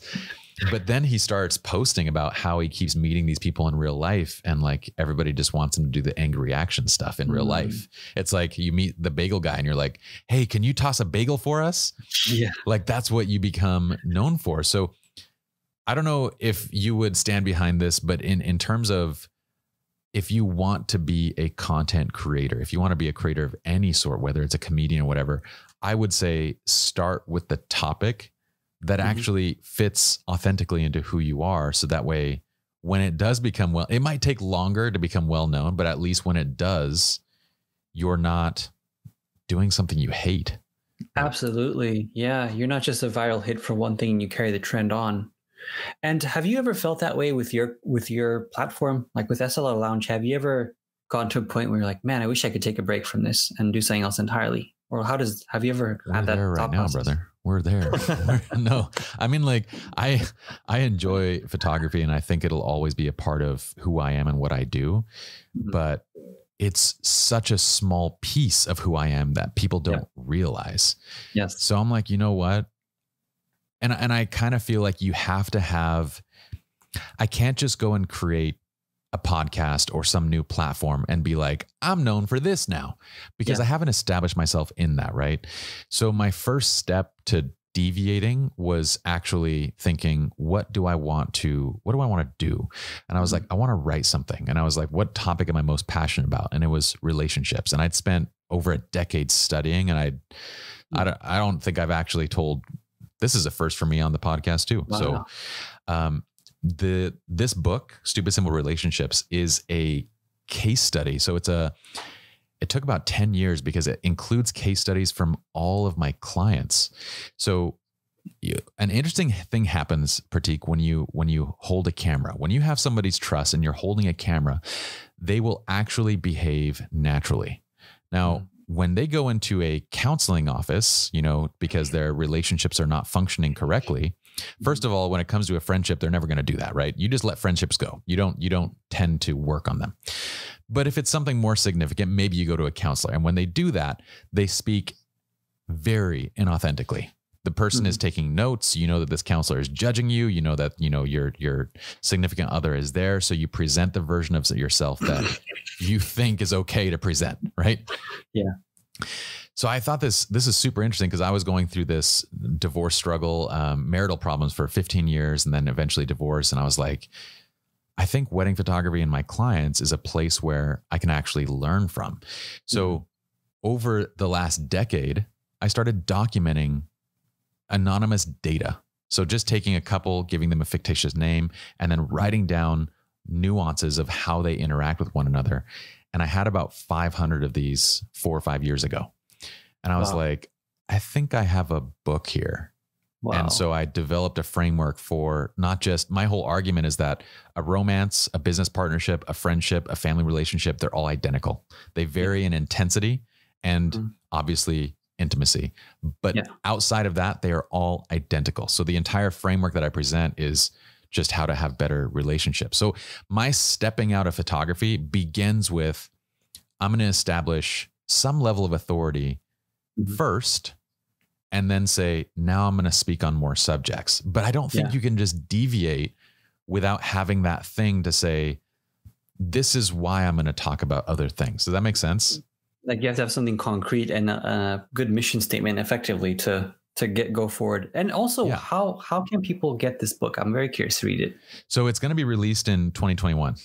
But then he starts posting about how he keeps meeting these people in real life and like everybody just wants him to do the angry reaction stuff in real mm. life. It's like you meet the bagel guy and you're like hey can you toss a bagel for us? Yeah. Like that's what you become known for. So i don't know if you would stand behind this but in in terms of if you want to be a content creator, if you want to be a creator of any sort, whether it's a comedian or whatever, I would say start with the topic that mm-hmm. actually fits authentically into who you are. So that way, when it does become well, it might take longer to become well known, but at least when it does, you're not doing something you hate. Absolutely. Yeah. You're not just a viral hit for one thing and you carry the trend on. And have you ever felt that way with your with your platform, like with SLR Lounge? Have you ever gotten to a point where you're like, man, I wish I could take a break from this and do something else entirely? Or how does have you ever We're had that there right now, brother? We're there. no, I mean, like I I enjoy photography, and I think it'll always be a part of who I am and what I do. Mm-hmm. But it's such a small piece of who I am that people don't yeah. realize. Yes. So I'm like, you know what? And and I kind of feel like you have to have I can't just go and create a podcast or some new platform and be like, I'm known for this now because yeah. I haven't established myself in that, right? So my first step to deviating was actually thinking, what do I want to, what do I want to do? And I was like, mm-hmm. I want to write something. And I was like, what topic am I most passionate about? And it was relationships. And I'd spent over a decade studying and I'd, I don't, I don't think I've actually told this is a first for me on the podcast too. Wow. So, um, the this book, Stupid Simple Relationships, is a case study. So it's a it took about 10 years because it includes case studies from all of my clients. So you, an interesting thing happens, Pratik, when you when you hold a camera. When you have somebody's trust and you're holding a camera, they will actually behave naturally. Now, mm when they go into a counseling office, you know, because their relationships are not functioning correctly, first mm-hmm. of all, when it comes to a friendship, they're never going to do that, right? You just let friendships go. You don't you don't tend to work on them. But if it's something more significant, maybe you go to a counselor. And when they do that, they speak very inauthentically the person mm-hmm. is taking notes you know that this counselor is judging you you know that you know your your significant other is there so you present the version of yourself that you think is okay to present right yeah so I thought this this is super interesting because I was going through this divorce struggle, um, marital problems for 15 years, and then eventually divorce. And I was like, I think wedding photography and my clients is a place where I can actually learn from. So mm-hmm. over the last decade, I started documenting anonymous data. So just taking a couple, giving them a fictitious name, and then writing down nuances of how they interact with one another. And I had about 500 of these four or five years ago. And I was wow. like, I think I have a book here. Wow. And so I developed a framework for not just my whole argument is that a romance, a business partnership, a friendship, a family relationship, they're all identical. They vary in intensity and mm-hmm. obviously intimacy. But yeah. outside of that, they are all identical. So the entire framework that I present is just how to have better relationships. So my stepping out of photography begins with I'm going to establish some level of authority mm-hmm. first and then say now I'm going to speak on more subjects. But I don't think yeah. you can just deviate without having that thing to say this is why I'm going to talk about other things. Does that make sense? Like you have to have something concrete and a, good mission statement effectively to to get go forward. And also yeah. how how can people get this book? I'm very curious to read it. So it's going to be released in 2021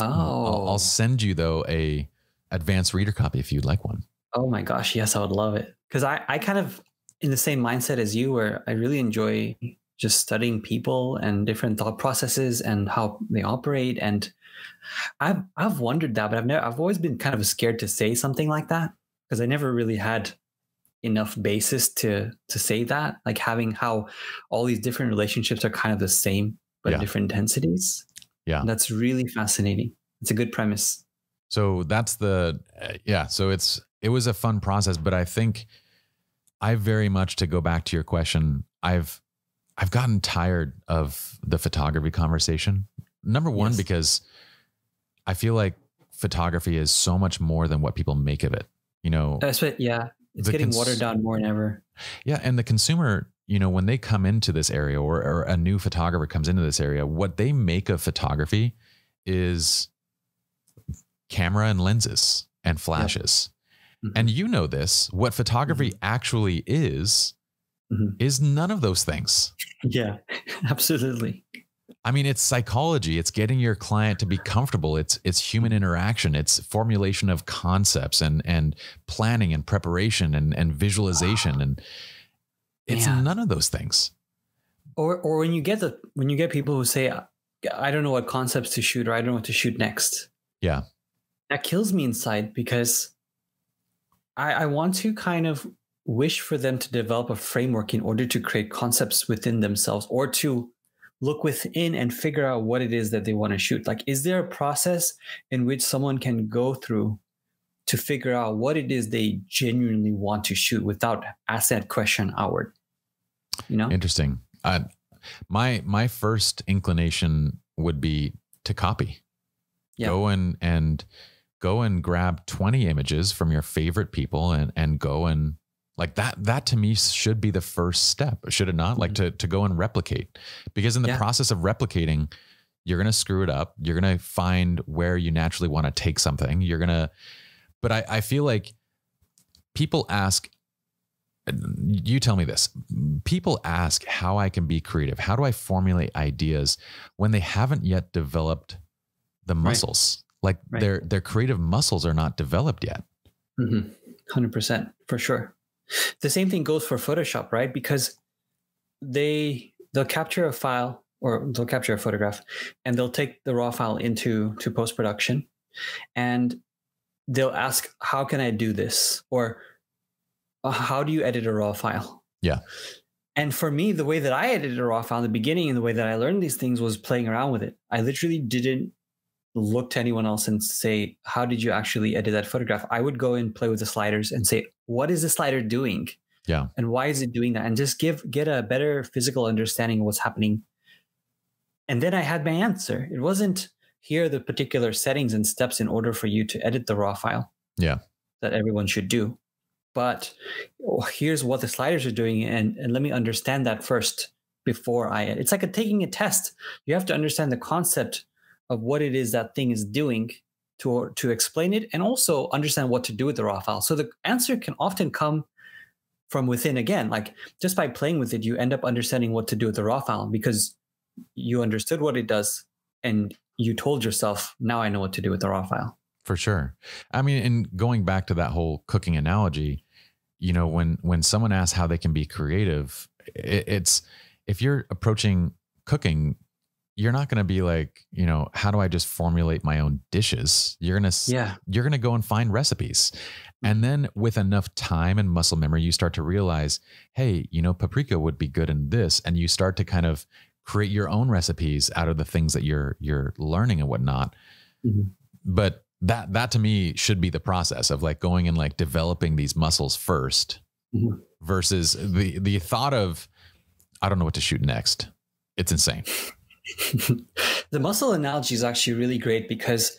oh. I'll, I'll, send you though a advanced reader copy if you'd like one. Oh my gosh yes i would love it. Because i i kind of in the same mindset as you where i really enjoy just studying people and different thought processes and how they operate. And I've I've wondered that, but I've never I've always been kind of scared to say something like that because I never really had enough basis to to say that. Like having how all these different relationships are kind of the same but yeah. different intensities. Yeah, that's really fascinating. It's a good premise. So that's the uh, yeah. So it's it was a fun process, but I think I very much to go back to your question. I've I've gotten tired of the photography conversation. Number one, yes. because I feel like photography is so much more than what people make of it. You know, that's what, yeah, it's getting cons- watered down more than ever. Yeah. And the consumer, you know, when they come into this area or, or a new photographer comes into this area, what they make of photography is camera and lenses and flashes. Mm-hmm. And you know this, what photography mm-hmm. actually is mm-hmm. is none of those things. Yeah, absolutely. I mean, it's psychology. It's getting your client to be comfortable. It's it's human interaction. It's formulation of concepts and and planning and preparation and and visualization and it's yeah. none of those things. Or or when you get the when you get people who say, I don't know what concepts to shoot or I don't know what to shoot next. Yeah. That kills me inside because I, I want to kind of wish for them to develop a framework in order to create concepts within themselves or to look within and figure out what it is that they want to shoot. Like, is there a process in which someone can go through to figure out what it is they genuinely want to shoot without asking that question outward? You know, interesting. Uh, my my first inclination would be to copy. Yeah. Go and and go and grab 20 images from your favorite people and and go and like that that to me should be the first step should it not mm-hmm. like to to go and replicate because in the yeah. process of replicating you're going to screw it up you're going to find where you naturally want to take something you're going to but I, I feel like people ask you tell me this people ask how i can be creative how do i formulate ideas when they haven't yet developed the muscles right. like right. their their creative muscles are not developed yet mm-hmm. 100% for sure the same thing goes for Photoshop, right? Because they they'll capture a file or they'll capture a photograph and they'll take the raw file into to post production and they'll ask how can I do this or uh, how do you edit a raw file? Yeah. And for me, the way that I edited a raw file in the beginning and the way that I learned these things was playing around with it. I literally didn't look to anyone else and say, How did you actually edit that photograph? I would go and play with the sliders and say, What is the slider doing? Yeah. And why is it doing that? And just give get a better physical understanding of what's happening. And then I had my answer. It wasn't here are the particular settings and steps in order for you to edit the raw file. Yeah. That everyone should do. But here's what the sliders are doing. And, and let me understand that first before I it's like a, taking a test. You have to understand the concept of what it is that thing is doing to to explain it and also understand what to do with the raw file. So the answer can often come from within again. Like just by playing with it, you end up understanding what to do with the raw file because you understood what it does and you told yourself, now I know what to do with the raw file. For sure. I mean, and going back to that whole cooking analogy, you know, when when someone asks how they can be creative, it, it's if you're approaching cooking you're not going to be like, you know, how do I just formulate my own dishes? You're going to, yeah, you're going to go and find recipes. And mm-hmm. then with enough time and muscle memory, you start to realize, hey, you know, paprika would be good in this. And you start to kind of create your own recipes out of the things that you're, you're learning and whatnot. Mm-hmm. But that, that to me should be the process of like going and like developing these muscles 1st mm-hmm. versus the, the thought of, I don't know what to shoot next. It's insane. the muscle analogy is actually really great because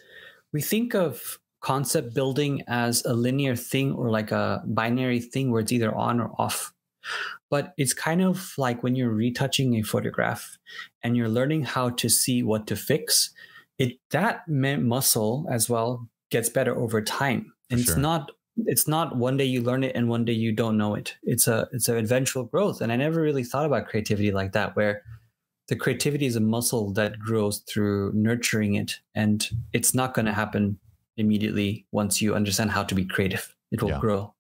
we think of concept building as a linear thing or like a binary thing where it's either on or off. But it's kind of like when you're retouching a photograph and you're learning how to see what to fix, it that muscle as well gets better over time. And sure. it's not it's not one day you learn it and one day you don't know it. It's a it's an eventual growth. And I never really thought about creativity like that, where the creativity is a muscle that grows through nurturing it and it's not going to happen immediately once you understand how to be creative it will yeah. grow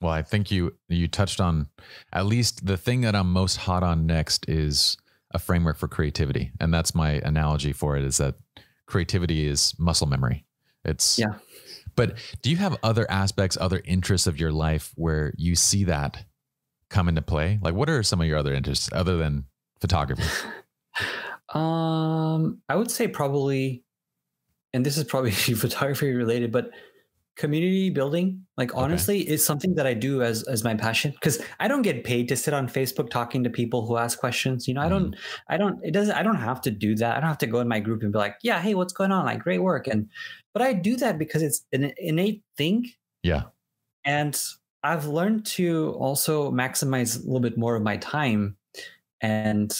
Well, I think you you touched on at least the thing that I'm most hot on next is a framework for creativity, and that's my analogy for it. Is that creativity is muscle memory. It's yeah. But do you have other aspects, other interests of your life where you see that come into play? Like, what are some of your other interests other than photography? um, I would say probably, and this is probably photography related, but community building like honestly okay. is something that i do as as my passion because i don't get paid to sit on facebook talking to people who ask questions you know i don't mm. i don't it doesn't i don't have to do that i don't have to go in my group and be like yeah hey what's going on like great work and but i do that because it's an innate thing yeah and i've learned to also maximize a little bit more of my time and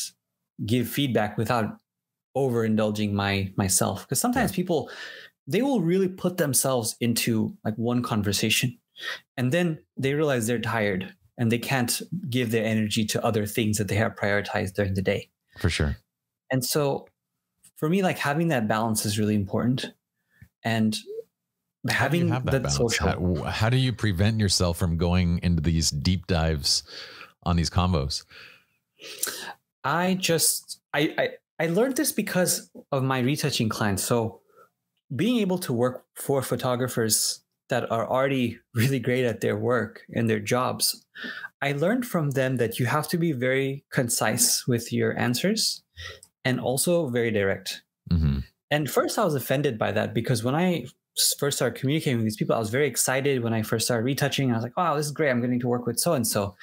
give feedback without overindulging my myself. Because sometimes yeah. people they will really put themselves into like one conversation and then they realize they're tired and they can't give their energy to other things that they have prioritized during the day. For sure. And so for me like having that balance is really important and having that, that social how, how do you prevent yourself from going into these deep dives on these combos i just i i, I learned this because of my retouching clients so being able to work for photographers that are already really great at their work and their jobs, I learned from them that you have to be very concise with your answers and also very direct. Mm-hmm. And first, I was offended by that because when I first started communicating with these people, I was very excited when I first started retouching. I was like, wow, this is great. I'm getting to work with so and so.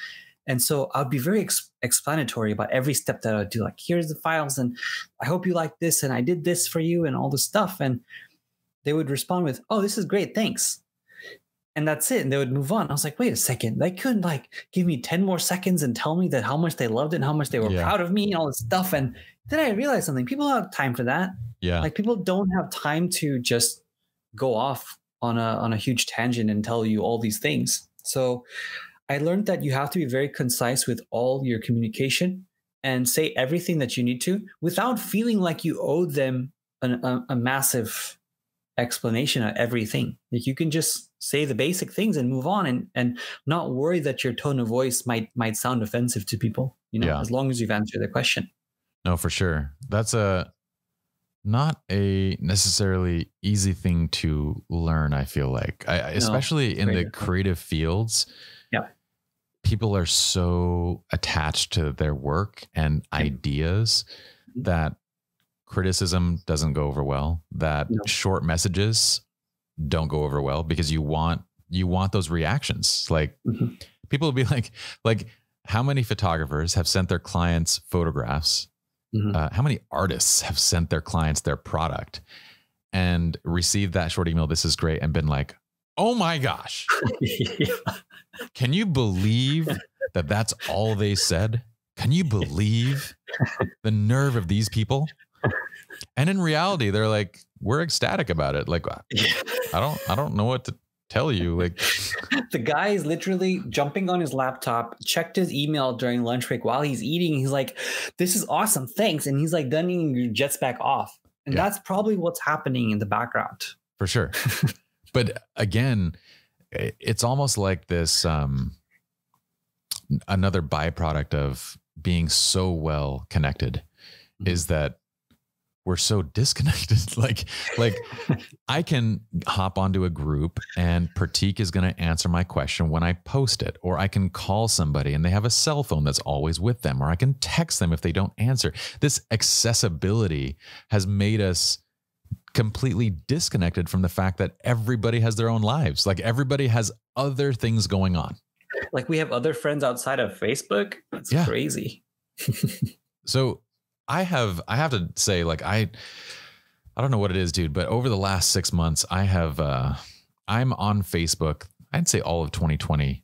And so I'd be very ex- explanatory about every step that I'd do. Like, here's the files, and I hope you like this, and I did this for you, and all the stuff. And they would respond with, "Oh, this is great, thanks." And that's it. And they would move on. I was like, wait a second. They couldn't like give me 10 more seconds and tell me that how much they loved it and how much they were yeah. proud of me and all this stuff. And then I realized something. People don't have time for that. Yeah. Like people don't have time to just go off on a on a huge tangent and tell you all these things. So I learned that you have to be very concise with all your communication and say everything that you need to without feeling like you owe them an, a, a massive explanation of everything. Like you can just say the basic things and move on and and not worry that your tone of voice might might sound offensive to people, you know, yeah. as long as you've answered the question. No, for sure. That's a not a necessarily easy thing to learn, I feel like. I, especially in the creative fields. People are so attached to their work and ideas mm-hmm. that criticism doesn't go over well, that no. short messages don't go over well because you want you want those reactions. Like mm-hmm. people will be like like how many photographers have sent their clients photographs? Mm-hmm. Uh, how many artists have sent their clients their product and received that short email? This is great, and been like, "Oh my gosh, yeah. Can you believe that that's all they said? Can you believe the nerve of these people?" and in reality, they're like, we're ecstatic about it. Like, I don't, I don't know what to tell you. Like, the guy is literally jumping on his laptop, checked his email during lunch break while he's eating. He's like, "This is awesome, thanks," and he's like, "Then he jets back off." And yeah. that's probably what's happening in the background. For sure. but again, it's almost like this um, another byproduct of being so well connected mm-hmm. is that we're so disconnected. like, like I can hop onto a group and Pratik is going to answer my question when I post it, or I can call somebody and they have a cell phone that's always with them, or I can text them if they don't answer. This accessibility has made us completely disconnected from the fact that everybody has their own lives. Like everybody has other things going on. Like we have other friends outside of Facebook. That's yeah. crazy. so I have I have to say like I I don't know what it is, dude, but over the last six months, I have uh I'm on Facebook. I'd say all of 2020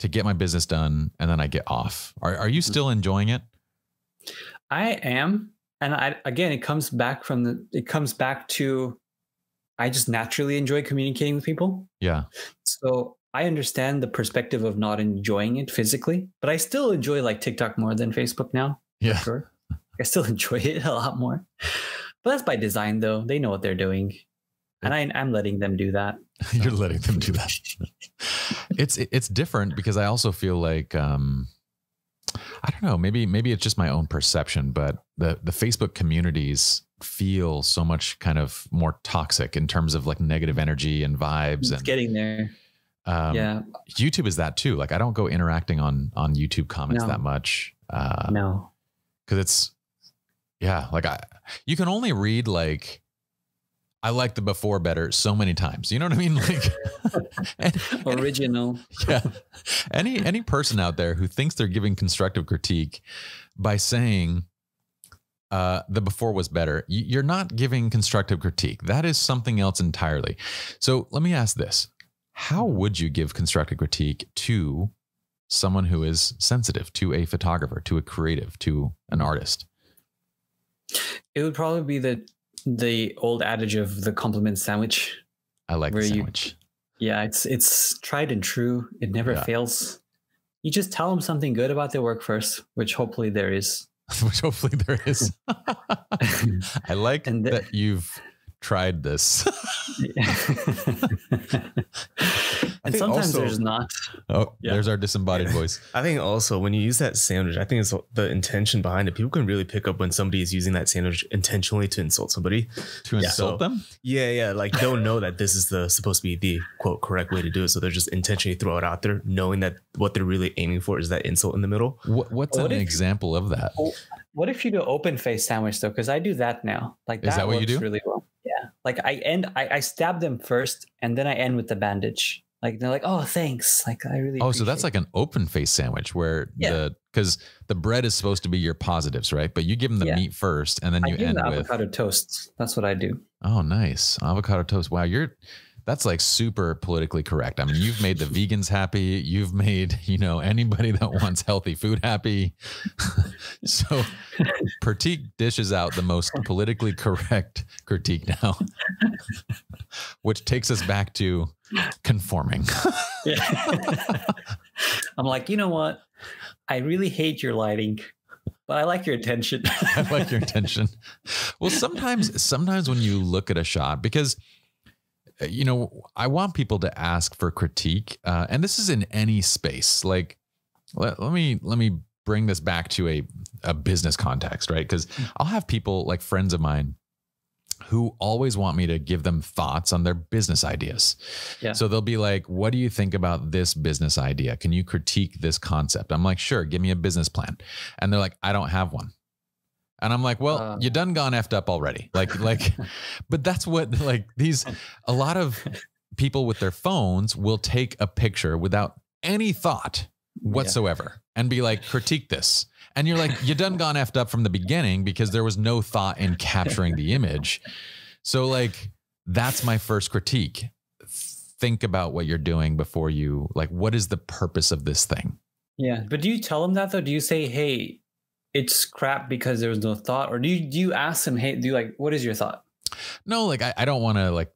to get my business done, and then I get off. Are are you still enjoying it? I am, and I again, it comes back from the it comes back to I just naturally enjoy communicating with people. Yeah. So I understand the perspective of not enjoying it physically, but I still enjoy like TikTok more than Facebook now. Yeah. Sure. I still enjoy it a lot more. But that's by design, though. They know what they're doing. and I, I'm letting them do that. You're letting them do that. it's it's different because I also feel like um, I don't know. Maybe maybe it's just my own perception, but the the Facebook communities feel so much kind of more toxic in terms of like negative energy and vibes. It's and getting there. Um, yeah, YouTube is that too. Like I don't go interacting on on YouTube comments no. that much. Uh, no, because it's yeah. Like I, you can only read like I like the before better so many times. You know what I mean? Like and, original. Yeah. Any any person out there who thinks they're giving constructive critique by saying uh, the before was better, you're not giving constructive critique. That is something else entirely. So let me ask this: How would you give constructive critique to someone who is sensitive, to a photographer, to a creative, to an artist? It would probably be the the old adage of the compliment sandwich. I like the sandwich. You, yeah, it's it's tried and true. It never yeah. fails. You just tell them something good about their work first, which hopefully there is. which hopefully there is. I like the, that you've tried this. and sometimes also, there's not. Oh, yeah. there's our disembodied voice. I think also when you use that sandwich, I think it's the intention behind it. People can really pick up when somebody is using that sandwich intentionally to insult somebody. To insult so, them? Yeah, yeah. Like they'll know that this is the supposed to be the quote correct way to do it. So they're just intentionally throw it out there, knowing that what they're really aiming for is that insult in the middle. What, what's what an if, example of that? Oh, what if you do open face sandwich though? Because I do that now. Like that, is that what you do? Really well. Like I end, I, I stab them first, and then I end with the bandage. Like they're like, oh, thanks. Like I really. Oh, so that's like an open face sandwich where yeah. the because the bread is supposed to be your positives, right? But you give them the yeah. meat first, and then you end the with avocado toast. That's what I do. Oh, nice avocado toast. Wow, you're that's like super politically correct. I mean, you've made the vegans happy. You've made, you know, anybody that wants healthy food happy. so critique dishes out the most politically correct critique now, which takes us back to conforming. I'm like, you know what? I really hate your lighting but I like your attention. I like your attention. Well, sometimes, sometimes when you look at a shot, because you know, I want people to ask for critique, uh, and this is in any space. Like, let, let me let me bring this back to a a business context, right? Because mm. I'll have people like friends of mine who always want me to give them thoughts on their business ideas. Yeah. So they'll be like, "What do you think about this business idea? Can you critique this concept?" I'm like, "Sure, give me a business plan." And they're like, "I don't have one." And I'm like, well, uh, you done gone effed up already. Like, like, but that's what like these a lot of people with their phones will take a picture without any thought whatsoever yeah. and be like, critique this. And you're like, you done gone effed up from the beginning because there was no thought in capturing the image. So like that's my first critique. Think about what you're doing before you like what is the purpose of this thing? Yeah. But do you tell them that though? Do you say, hey, it's crap because there was no thought, or do you do you ask them, hey, do you like what is your thought? No, like I, I don't want to like.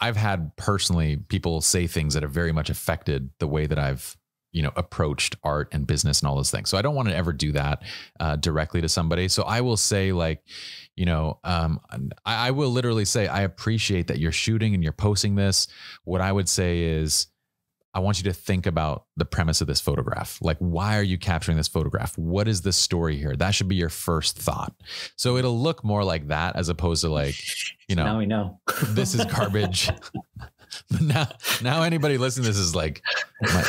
I've had personally people say things that have very much affected the way that I've you know approached art and business and all those things. So I don't want to ever do that uh, directly to somebody. So I will say like, you know, um, I, I will literally say I appreciate that you're shooting and you're posting this. What I would say is I want you to think about the premise of this photograph. Like, why are you capturing this photograph? What is the story here? That should be your first thought. So it'll look more like that as opposed to like, you know, now we know this is garbage. but now, now anybody listening to this is like, my,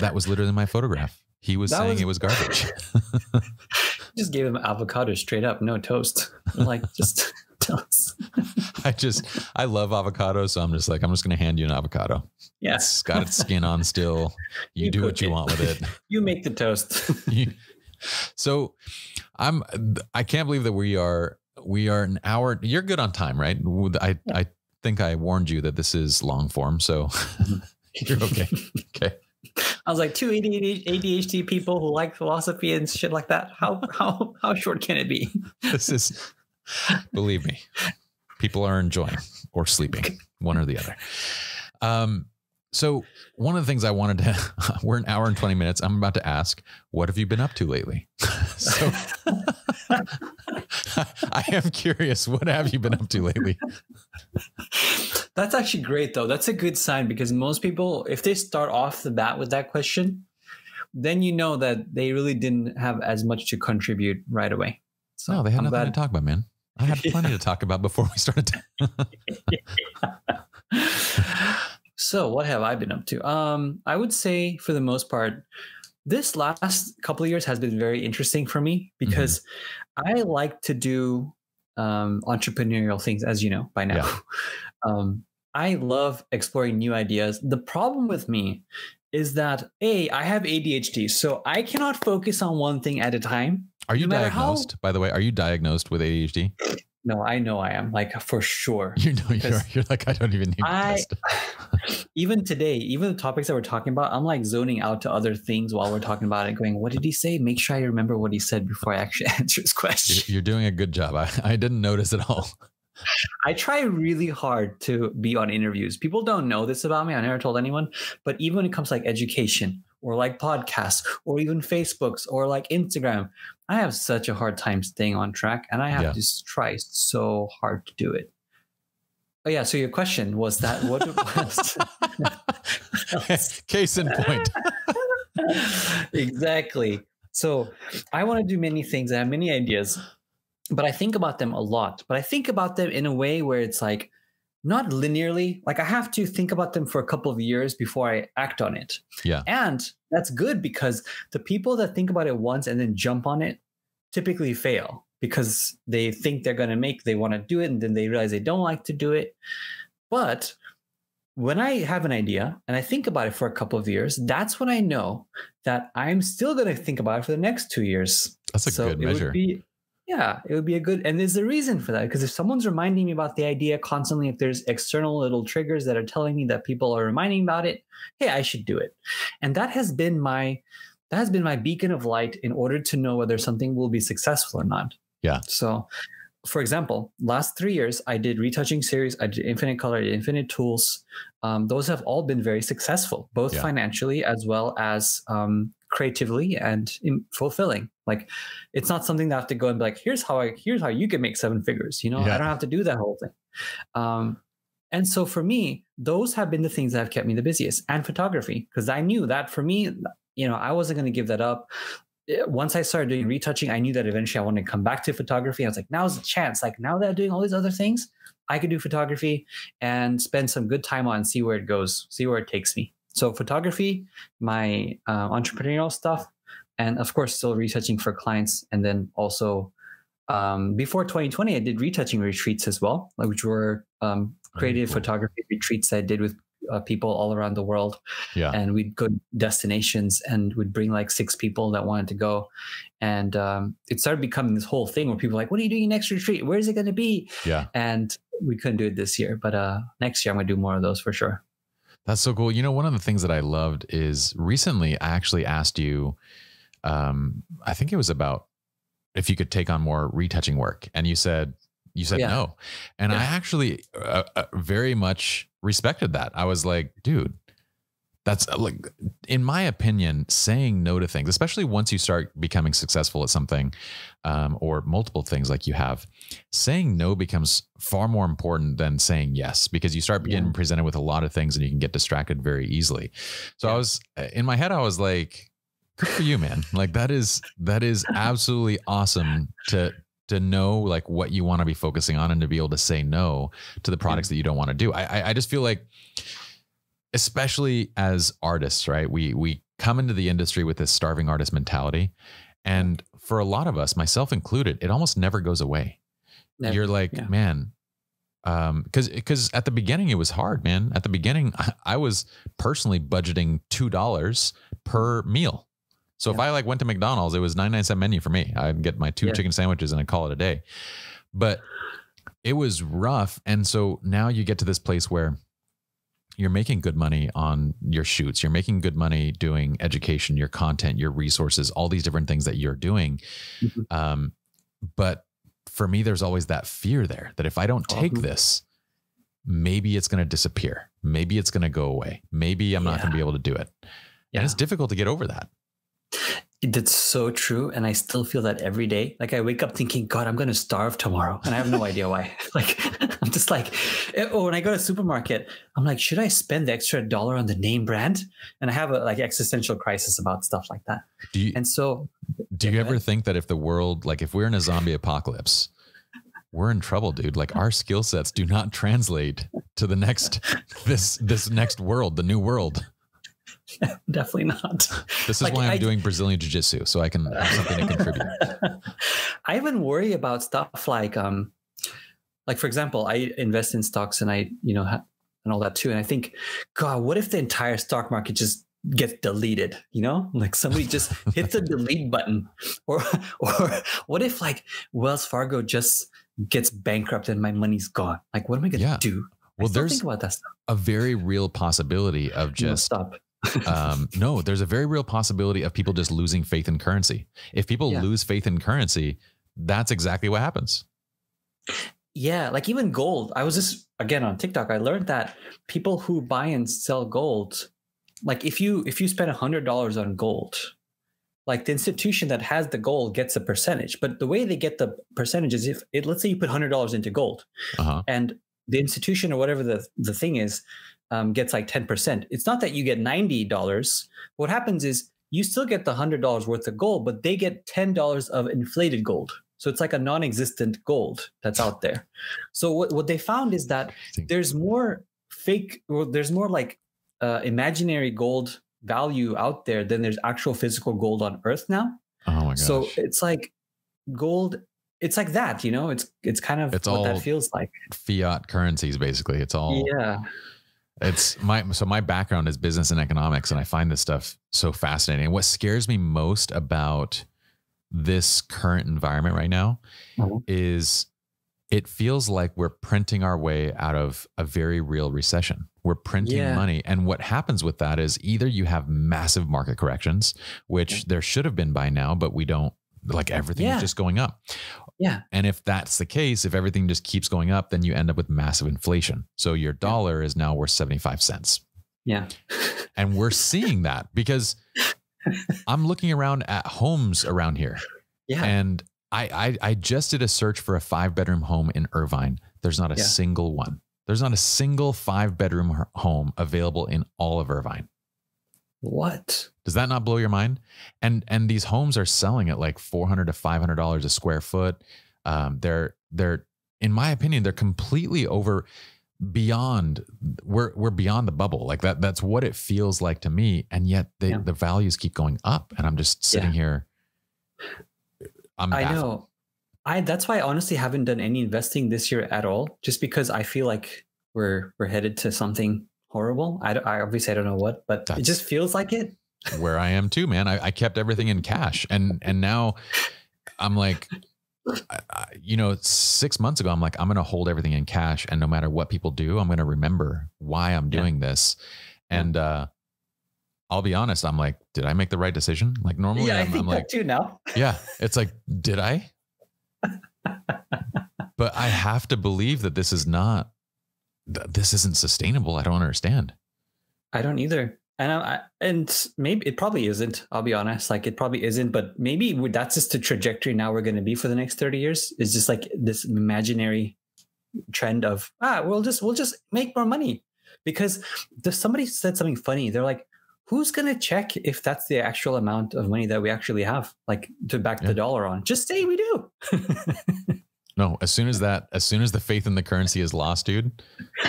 that was literally my photograph. He was that saying was, it was garbage. just gave him avocado straight up, no toast. Like, just I just I love avocado, so I'm just like I'm just gonna hand you an avocado. Yeah, got its skin on still. You, you do what you it. want with it. You make the toast. you, so I'm I can't believe that we are we are an hour. You're good on time, right? I yeah. I think I warned you that this is long form, so you're okay. okay. I was like, two ADHD people who like philosophy and shit like that. How how how short can it be? This is Believe me, people are enjoying or sleeping, one or the other. Um, so one of the things I wanted to, we're an hour and 20 minutes. I'm about to ask, what have you been up to lately? so I am curious, what have you been up to lately? That's actually great, though. That's a good sign because most people, if they start off the bat with that question, then you know that they really didn't have as much to contribute right away. So no, they had I'm nothing glad. to talk about, man. I had plenty yeah. to talk about before we started. so, what have I been up to? Um, I would say, for the most part, this last couple of years has been very interesting for me because mm-hmm. I like to do um, entrepreneurial things, as you know by now. Yeah. Um, I love exploring new ideas. The problem with me is that a I have ADHD, so I cannot focus on one thing at a time. Are you no diagnosed? How, by the way, are you diagnosed with ADHD? No, I know I am like for sure. You know you're, you're like I don't even need I, even today, even the topics that we're talking about, I'm like zoning out to other things while we're talking about it, going, "What did he say?" Make sure I remember what he said before I actually answer his question. You're, you're doing a good job. I, I didn't notice at all. I try really hard to be on interviews. People don't know this about me. I never told anyone. But even when it comes to like education or like podcasts or even Facebooks or like Instagram, I have such a hard time staying on track and I have yeah. to try so hard to do it. Oh yeah, so your question was that what was case in point. exactly. So I want to do many things. I have many ideas but I think about them a lot. But I think about them in a way where it's like not linearly. Like I have to think about them for a couple of years before I act on it. Yeah. And that's good because the people that think about it once and then jump on it typically fail because they think they're going to make, they want to do it, and then they realize they don't like to do it. But when I have an idea and I think about it for a couple of years, that's when I know that I'm still going to think about it for the next two years. That's a so good measure. Be, yeah, it would be a good, and there's a reason for that because if someone's reminding me about the idea constantly, if there's external little triggers that are telling me that people are reminding about it, hey, I should do it, and that has been my that has been my beacon of light in order to know whether something will be successful or not. Yeah. So, for example, last three years I did retouching series, I did Infinite Color, I did Infinite Tools. Um, those have all been very successful, both yeah. financially as well as um, creatively and fulfilling. Like it's not something that I have to go and be like, here's how I here's how you can make seven figures. You know, yeah. I don't have to do that whole thing. Um, and so for me, those have been the things that have kept me the busiest and photography, because I knew that for me, you know, I wasn't going to give that up. Eh, once I started doing retouching, I knew that eventually I wanted to come back to photography. I was like, now's the chance. Like now that I'm doing all these other things, I could do photography and spend some good time on, see where it goes, see where it takes me. So photography, my uh, entrepreneurial stuff, and of course still retouching for clients and then also um, before 2020 i did retouching retreats as well which were um, creative cool. photography retreats i did with uh, people all around the world. Yeah. And we'd go destinations and we'd bring like six people that wanted to go. And um, it started becoming this whole thing where people were like what are you doing next retreat? Where is it going to be? Yeah. And we couldn't do it this year but uh, next year i'm going to do more of those for sure that's so cool you know one of the things that i loved is recently i actually asked you um, I think it was about if you could take on more retouching work, and you said you said yeah. no, and yeah. I actually uh, uh, very much respected that. I was like, dude, that's uh, like in my opinion saying no to things especially once you start becoming successful at something um, or multiple things like you have saying no becomes far more important than saying yes because you start getting yeah. presented with a lot of things and you can get distracted very easily so yeah. i was in my head i was like good for you, man. Like that is that is absolutely awesome to to know like what you want to be focusing on and to be able to say no to the products that you don't want to do. I I just feel like especially as artists, right? We we come into the industry with this starving artist mentality. And for a lot of us, myself included, it almost never goes away. Never. You're like, yeah. man, um because because at the beginning it was hard man at the beginning I, I was personally budgeting two dollars per meal so yeah. if I like went to McDonald's, it was 99 cent menu for me. I'd get my two yeah. chicken sandwiches and I'd call it a day. But it was rough. And so now you get to this place where you're making good money on your shoots. You're making good money doing education, your content, your resources, all these different things that you're doing. Mm-hmm. Um, but for me, there's always that fear there that if I don't take mm-hmm. this, maybe it's going to disappear. Maybe it's going to go away. Maybe I'm yeah. not going to be able to do it. Yeah. And it's difficult to get over that. That's so true. And I still feel that every day. Like I wake up thinking, God, I'm going to starve tomorrow. And I have no idea why. like, I'm just like, eh, oh, when I go to supermarket, I'm like, should I spend the extra dollar on the name brand? And I have a like existential crisis about stuff like that. Do you, and so, do you ever think that if the world, like if we're in a zombie apocalypse, we're in trouble, dude. Like our skill sets do not translate to the next this this next world, the new world. Definitely not. This is like, why I'm I, doing Brazilian Jiu Jitsu, so I can have something to contribute. I even worry about stuff like, um, like for example, I invest in stocks and I, you know, and all that too. And I think, God, what if the entire stock market just gets deleted? You know, like somebody just hits the delete button, or or what if like Wells Fargo just gets bankrupt and my money's gone? Like, what am I going to yeah. do? Well, there's think about that stuff. a very real possibility of just stop um, no, there's a very real possibility of people just losing faith in currency. If people yeah. lose faith in currency, that's exactly what happens. Yeah, like even gold. I was just again on TikTok. I learned that people who buy and sell gold, like if you if you spend a hundred dollars on gold, like the institution that has the gold gets a percentage. But the way they get the percentage is if it, let's say you put hundred dollars into gold, uh-huh. and the institution or whatever the the thing is um, gets like 10%. It's not that you get $90. What happens is you still get the $100 worth of gold, but they get $10 of inflated gold. So it's like a non existent gold that's out there. So what, what they found is that there's more fake, well, there's more like uh, imaginary gold value out there than there's actual physical gold on earth now. Oh my gosh. So it's like gold it's like that, you know. It's it's kind of it's what all that feels like. Fiat currencies, basically. It's all yeah. It's my so my background is business and economics, and I find this stuff so fascinating. what scares me most about this current environment right now mm-hmm. is it feels like we're printing our way out of a very real recession. We're printing yeah. money. And what happens with that is either you have massive market corrections, which yeah. there should have been by now, but we don't like everything yeah. is just going up. Yeah. And if that's the case, if everything just keeps going up, then you end up with massive inflation. So your dollar is now worth 75 cents. Yeah. and we're seeing that because I'm looking around at homes around here. Yeah. And I, I, I just did a search for a five bedroom home in Irvine. There's not a yeah. single one. There's not a single five bedroom home available in all of Irvine. What? Does that not blow your mind? And and these homes are selling at like four hundred to five hundred dollars a square foot. Um, they're they're in my opinion they're completely over beyond we're we're beyond the bubble like that that's what it feels like to me and yet they, yeah. the values keep going up and i'm just sitting yeah. here I'm i know i that's why i honestly haven't done any investing this year at all just because i feel like we're we're headed to something horrible. I, I obviously I don't know what, but That's it just feels like it. where I am too, man. I, I kept everything in cash, and and now I'm like, I, you know, six months ago, I'm like, I'm going to hold everything in cash, and no matter what people do, I'm going to remember why I'm doing yeah. this, and uh, I'll be honest, I'm like, did I make the right decision? Like normally, yeah, I'm, I'm like, too now. yeah, it's like, did I? but I have to believe that this is not this isn't sustainable. I don't understand. I don't either. And I, and maybe it probably isn't. I'll be honest. Like it probably isn't. But maybe that's just the trajectory now we're going to be for the next thirty years. Is just like this imaginary trend of ah, we'll just we'll just make more money because somebody said something funny. They're like, who's going to check if that's the actual amount of money that we actually have, like to back yeah. the dollar on? Just say we do. No, as soon as that, as soon as the faith in the currency is lost, dude,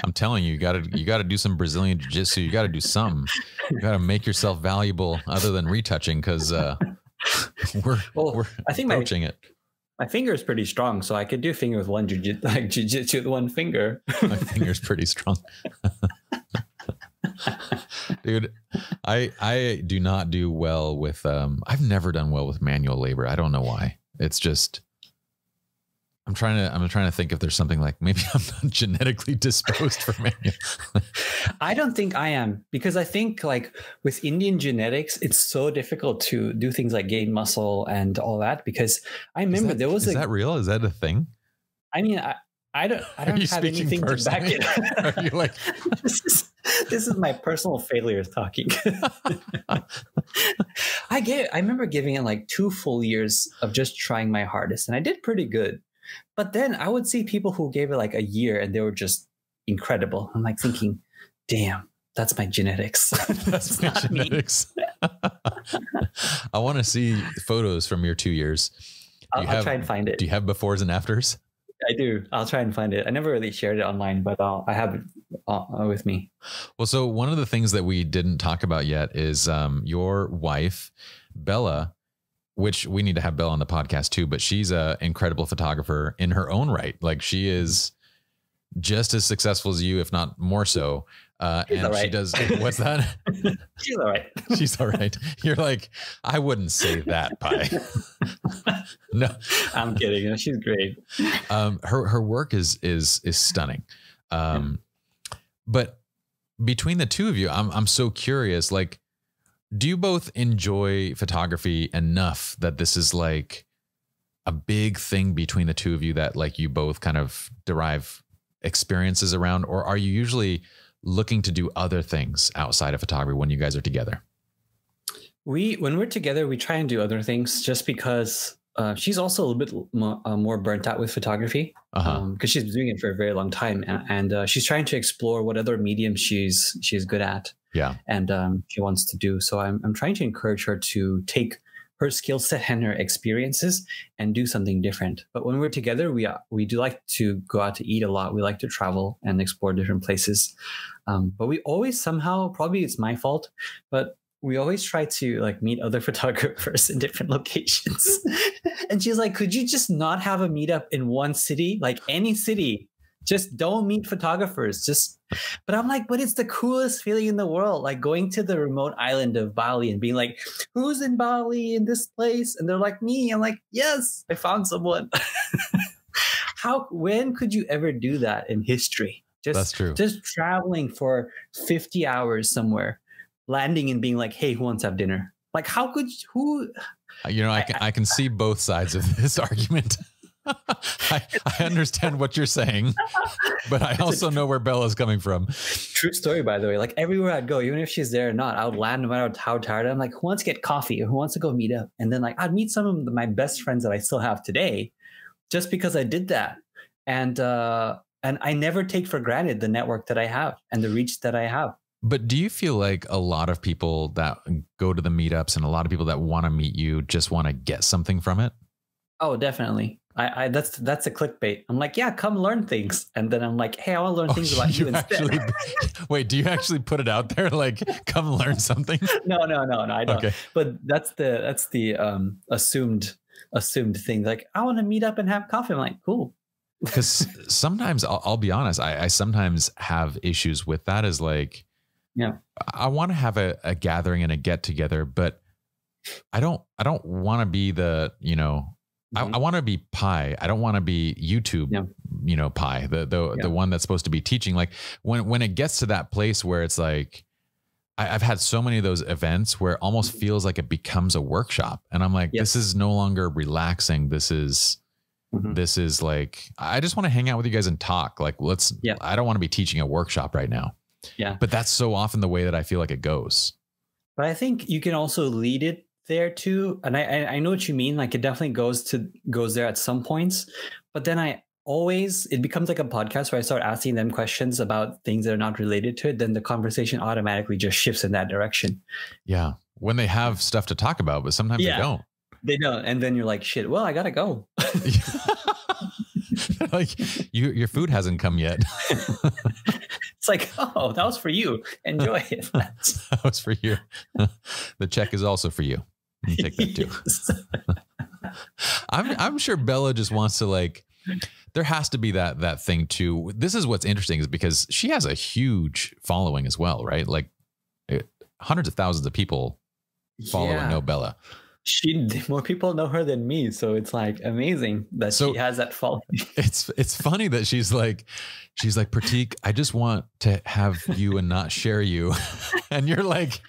I'm telling you, you gotta, you gotta do some Brazilian jiu-jitsu. You gotta do some. You gotta make yourself valuable other than retouching because uh, we're, well, we're I think approaching my, it. My finger is pretty strong, so I could do finger with one jiu-jitsu, like jiu-jitsu with one finger. my finger's pretty strong. dude i i do not do well with um i've never done well with manual labor i don't know why it's just I'm trying to I'm trying to think if there's something like maybe I'm not genetically disposed for manual. I don't think I am because I think like with Indian genetics, it's so difficult to do things like gain muscle and all that because I remember that, there was is a, that real? Is that a thing? I mean, I, I don't I don't have anything personally? to back it. Are you like this is this is my personal failures talking. I get I remember giving it like two full years of just trying my hardest and I did pretty good But then I would see people who gave it like a year and they were just incredible. I'm like thinking, damn, that's my genetics. that's my genetics. I want to see photos from your two years. I'll, have, I'll, try and find it. Do you have befores and afters? I do. I'll try and find it. I never really shared it online, but I'll, I have it uh, with me. Well, so one of the things that we didn't talk about yet is um, your wife, Bella, which we need to have Bella on the podcast too, but she's a incredible photographer in her own right. Like she is just as successful as you, if not more so. Uh, and right. she does what's that? She's all right. She's all right. You're like, I wouldn't say that, Pye. no, I'm kidding. She's great. Um, her her work is is is stunning. Um, but between the two of you, I'm I'm so curious. Like, do you both enjoy photography enough that this is like a big thing between the two of you that like you both kind of derive experiences around, or are you usually looking to do other things outside of photography when you guys are together? We, when we're together, we try and do other things just because uh, she's also a little bit more, uh, more burnt out with photography because uh-huh. um, she's been doing it for a very long time, and, and uh, she's trying to explore what other mediums she's she's good at. Yeah, and um, she wants to do. So I'm I'm trying to encourage her to take her skill set and her experiences and do something different. But when we're together, we we do like to go out to eat a lot. We like to travel and explore different places. Um, but we always somehow, probably it's my fault, but we always try to like meet other photographers in different locations. and she's like, could you just not have a meetup in one city, like any city? Just don't meet photographers just but i'm like but it's the coolest feeling in the world like going to the remote island of bali and being like who's in bali in this place? And they're like me. I'm like yes i found someone. How when could you ever do that in history? Just that's true. just traveling for 50 hours somewhere landing and being like hey who wants to have dinner? Like how could you, who you know i can i can see both sides of this argument I, I understand what you're saying, but I also know where Bella's coming from. True story, by the way. Like everywhere I'd go, even if she's there or not, I would land no matter how tired I'm. Like, who wants to get coffee or who wants to go meet up? And then like I'd meet some of my best friends that I still have today, just because I did that. And uh, and I never take for granted the network that I have and the reach that I have. But do you feel like a lot of people that go to the meetups and a lot of people that want to meet you just want to get something from it? Oh, definitely. I, I, that's that's a clickbait. I'm like, yeah, come learn things, and then I'm like, hey, I want to learn oh, things about you, you actually, instead. wait, do you actually put it out there? Like, come learn something? no, no, no, no, I don't. Okay. But that's the that's the um assumed assumed thing. Like, I want to meet up and have coffee. I'm like, cool. Because sometimes I'll, I'll, be honest, I, I sometimes have issues with that. Is like, yeah, I want to have a, a gathering and a get together, but I don't I don't want to be the you know Mm-hmm. I, I want to be Pye. I don't want to be YouTube, yeah. you know, Pye, the the yeah. the one that's supposed to be teaching. Like when when it gets to that place where it's like, I, have had so many of those events where it almost feels like it becomes a workshop, and I'm like, yes. this is no longer relaxing. This is. Mm-hmm. This is like I just want to hang out with you guys and talk. Like let's yeah. I don't want to be teaching a workshop right now. Yeah. But that's so often the way that I feel like it goes. But I think you can also lead it there too, and I I know what you mean. Like it definitely goes to goes there at some points, but then I always it becomes like a podcast where I start asking them questions about things that are not related to it. Then the conversation automatically just shifts in that direction. Yeah, when they have stuff to talk about, but sometimes yeah, they don't. They don't, and then you're like, shit. Well, I gotta go. like you, your food hasn't come yet. it's like, oh, that was for you. Enjoy it. that was for you. the check is also for you. You take that too. I'm I'm sure Bella just wants to like there has to be that that thing too. This is what's interesting is because she has a huge following as well, right? Like it, hundreds of thousands of people follow yeah. and know Bella she more people know her than me so it's like amazing that so she has that following it's it's funny that she's like she's like pratik i just want to have you and not share you. And you're like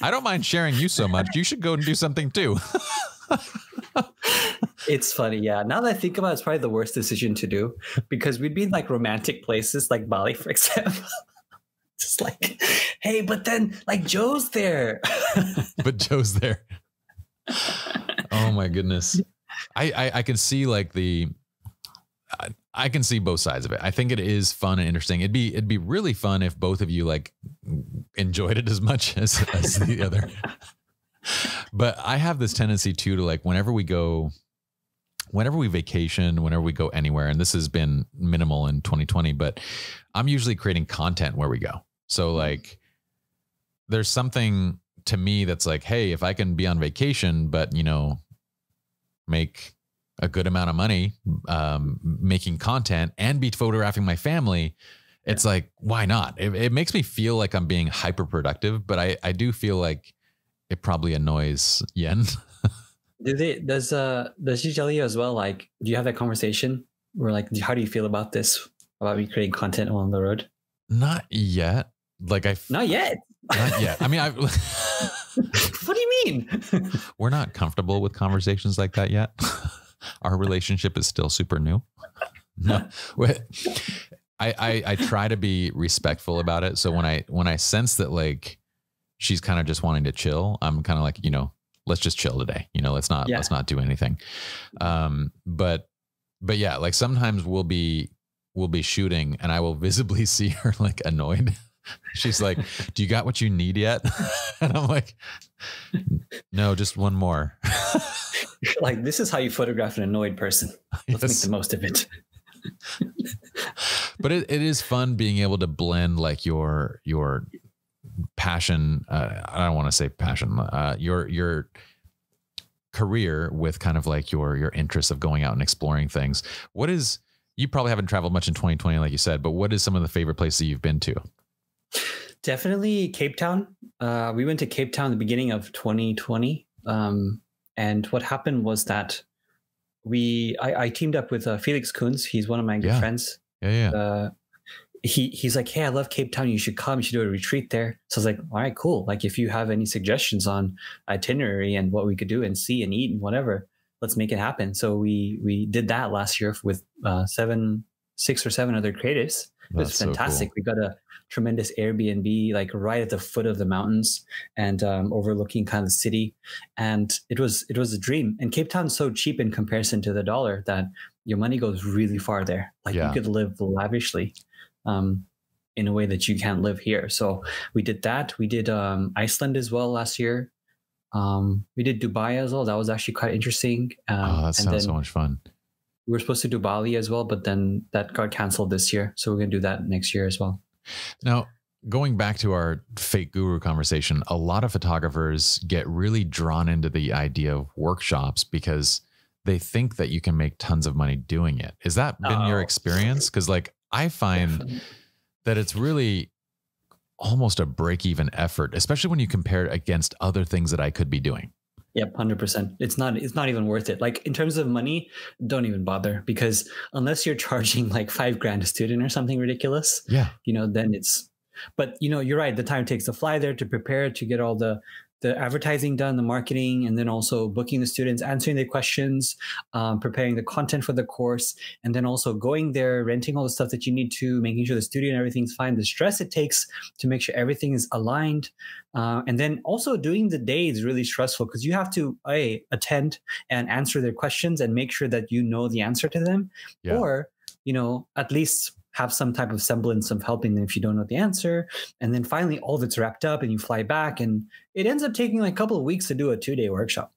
i don't mind sharing you so much. You should go and do something too. It's funny yeah. Now that i think about it it's probably the worst decision to do because we'd be in like romantic places like bali for example. Just like hey but then like joe's there. But joe's there oh my goodness. I, I I can see like the I can see both sides of it. I think it is fun and interesting. It'd be it'd be really fun if both of you like enjoyed it as much as, as the other. but I have this tendency too to like whenever we go whenever we vacation, whenever we go anywhere, and this has been minimal in 2020, but I'm usually creating content where we go. So mm-hmm. like there's something to me that's like, hey, if I can be on vacation, but you know, make a good amount of money um, making content and be photographing my family, it's like, why not? It, it, makes me feel like I'm being hyper productive, but I, I do feel like it probably annoys Yen. do they, does, uh, does she tell you as well? Like, do you have that conversation where like, how do you feel about this, about me creating content along the road? Not yet. Like I, not yet. Not yet. I mean, I, what do you mean? we're not comfortable with conversations like that yet. Our relationship is still super new. No, I, I I try to be respectful about it. So when I when I sense that like she's kind of just wanting to chill, I'm kind of like you know let's just chill today. You know, let's not yeah. let's not do anything. Um, but but yeah, like sometimes we'll be we'll be shooting and I will visibly see her like annoyed. She's like, "Do you got what you need yet?" and I'm like, "No, just one more." like this is how you photograph an annoyed person. Let's yes. make the most of it. but it, it is fun being able to blend like your your passion. Uh, I don't want to say passion. Uh, your your career with kind of like your your interest of going out and exploring things. What is you probably haven't traveled much in 2020, like you said, but what is some of the favorite places you've been to? Definitely Cape Town. Uh, we went to Cape Town the beginning of 2020. Um, and what happened was that we I, I teamed up with uh, Felix Kunze. He's one of my good yeah. friends. Yeah, yeah. Uh, he he's like, hey, I love Cape Town. You should come. You should do a retreat there. So I was like, all right, cool. Like if you have any suggestions on itinerary and what we could do and see and eat and whatever, let's make it happen. So we we did that last year with uh, seven, six or seven other creatives. It was fantastic. So cool. We got a tremendous Airbnb, like right at the foot of the mountains and um, overlooking kind of the city. And it was it was a dream. And Cape Town's so cheap in comparison to the dollar that your money goes really far there. Like yeah. you could live lavishly. Um, in a way that you can't live here. So we did that. We did um, Iceland as well last year. Um, we did Dubai as well. That was actually quite interesting. Um, oh, that sounds so much fun. We were supposed to do Bali as well, but then that got canceled this year. So we're going to do that next year as well. Now, going back to our fake guru conversation, a lot of photographers get really drawn into the idea of workshops because they think that you can make tons of money doing it. Has that been oh. your experience? Because, like, I find that it's really almost a break even effort, especially when you compare it against other things that I could be doing. Yep, hundred percent. It's not. It's not even worth it. Like in terms of money, don't even bother because unless you're charging like five grand a student or something ridiculous, yeah, you know, then it's. But you know, you're right. The time it takes to fly there to prepare to get all the the advertising done, the marketing, and then also booking the students, answering their questions, um, preparing the content for the course, and then also going there, renting all the stuff that you need to, making sure the studio and everything's fine, the stress it takes to make sure everything is aligned. Uh, and then also doing the day is really stressful because you have to a attend and answer their questions and make sure that you know the answer to them, yeah. or you know at least have some type of semblance of helping them if you don't know the answer. And then finally, all of it's wrapped up and you fly back. And it ends up taking like a couple of weeks to do a two day workshop.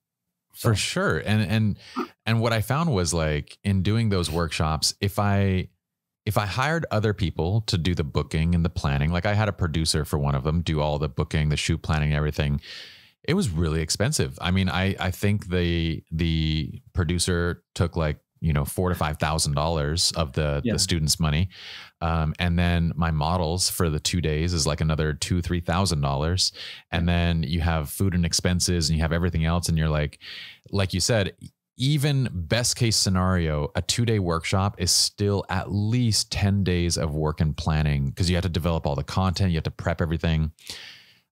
So. For sure. And, and, and what I found was like in doing those workshops, if I, if I hired other people to do the booking and the planning, like I had a producer for one of them do all the booking, the shoot planning, everything, it was really expensive. I mean, I I think the the producer took like you know four to five thousand dollars of the yeah. the students' money, um, and then my models for the two days is like another two three thousand dollars, and then you have food and expenses, and you have everything else, and you're like, like you said, even best case scenario, a two day workshop is still at least 10 days of work and planning because you have to develop all the content, you have to prep everything.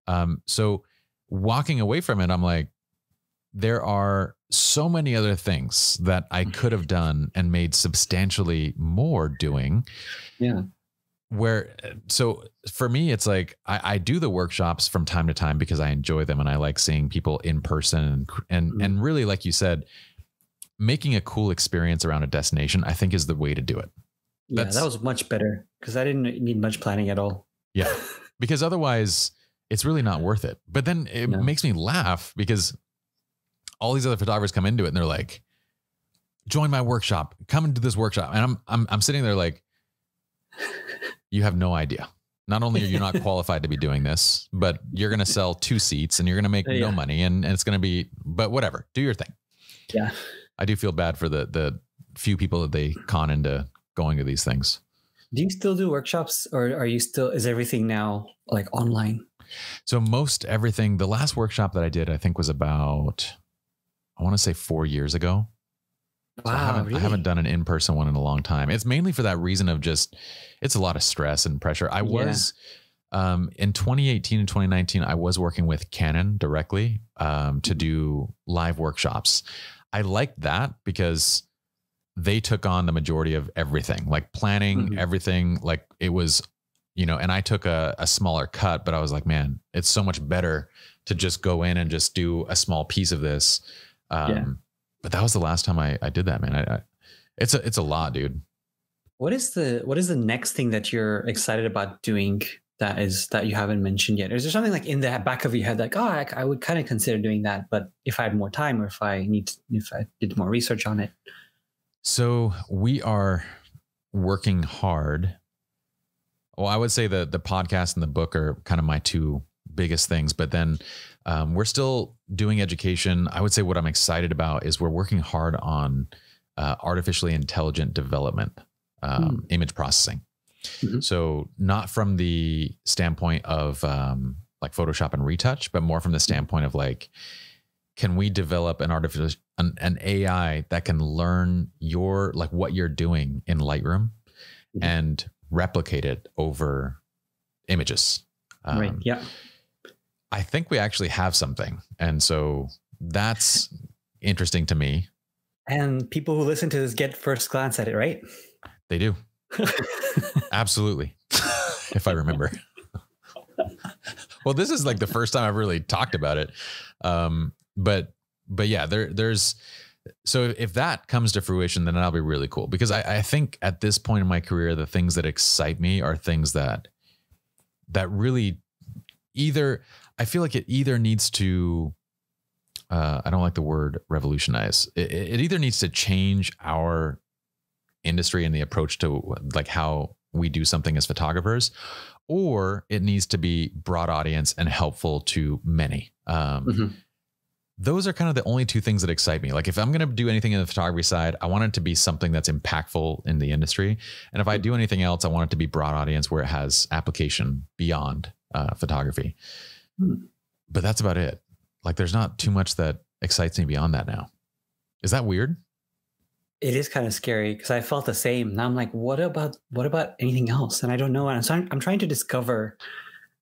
Um, so walking away from it, I'm like, there are so many other things that I could have done and made substantially more doing. Yeah. Where, so for me, it's like I, I do the workshops from time to time because I enjoy them and I like seeing people in person and and, mm-hmm. and really, like you said, making a cool experience around a destination, I think is the way to do it. Yeah, That's, that was much better because I didn't need much planning at all. Yeah. because otherwise it's really not worth it. But then it no. makes me laugh because all these other photographers come into it and they're like, join my workshop, come into this workshop. And I'm I'm I'm sitting there like, you have no idea. Not only are you not qualified to be doing this, but you're gonna sell two seats and you're gonna make yeah. no money and, and it's gonna be but whatever. Do your thing. Yeah. I do feel bad for the the few people that they con into going to these things. Do you still do workshops or are you still is everything now like online? So most everything the last workshop that I did I think was about I want to say 4 years ago. Wow, so I, haven't, really? I haven't done an in-person one in a long time. It's mainly for that reason of just it's a lot of stress and pressure. I was yeah. um, in 2018 and 2019 I was working with Canon directly um, to mm-hmm. do live workshops. I liked that because they took on the majority of everything, like planning mm-hmm. everything. Like it was, you know, and I took a, a smaller cut, but I was like, man, it's so much better to just go in and just do a small piece of this. Um, yeah. But that was the last time I, I did that, man. I, I, it's a it's a lot, dude. What is the what is the next thing that you're excited about doing that is that you haven't mentioned yet? Is there something like in the back of your head, like, oh, I, I would kind of consider doing that, but if I had more time or if I need, to, if I did more research on it? So we are working hard. Well, I would say the the podcast and the book are kind of my two biggest things, but then um, we're still doing education. I would say what I'm excited about is we're working hard on uh, artificially intelligent development, um, mm. image processing. Mm-hmm. So not from the standpoint of um, like Photoshop and retouch, but more from the standpoint of like, can we develop an artificial an, an AI that can learn your like what you're doing in Lightroom mm-hmm. and replicate it over images. Um, right. Yeah. I think we actually have something, and so that's interesting to me. And people who listen to this get first glance at it, right? They do. Absolutely. if I remember. well, this is like the first time I've really talked about it. Um, but but yeah, there there's so if that comes to fruition, then that'll be really cool because I, I think at this point in my career, the things that excite me are things that that really either I feel like it either needs to uh, I don't like the word revolutionize. It, it either needs to change our industry and the approach to like how we do something as photographers, or it needs to be broad audience and helpful to many. Um, mm-hmm those are kind of the only two things that excite me. Like if I'm going to do anything in the photography side, I want it to be something that's impactful in the industry. And if I do anything else, I want it to be broad audience where it has application beyond uh, photography. Hmm. But that's about it. Like there's not too much that excites me beyond that now. Is that weird? It is kind of scary because I felt the same. Now I'm like, what about what about anything else? And I don't know. And so I'm, I'm trying to discover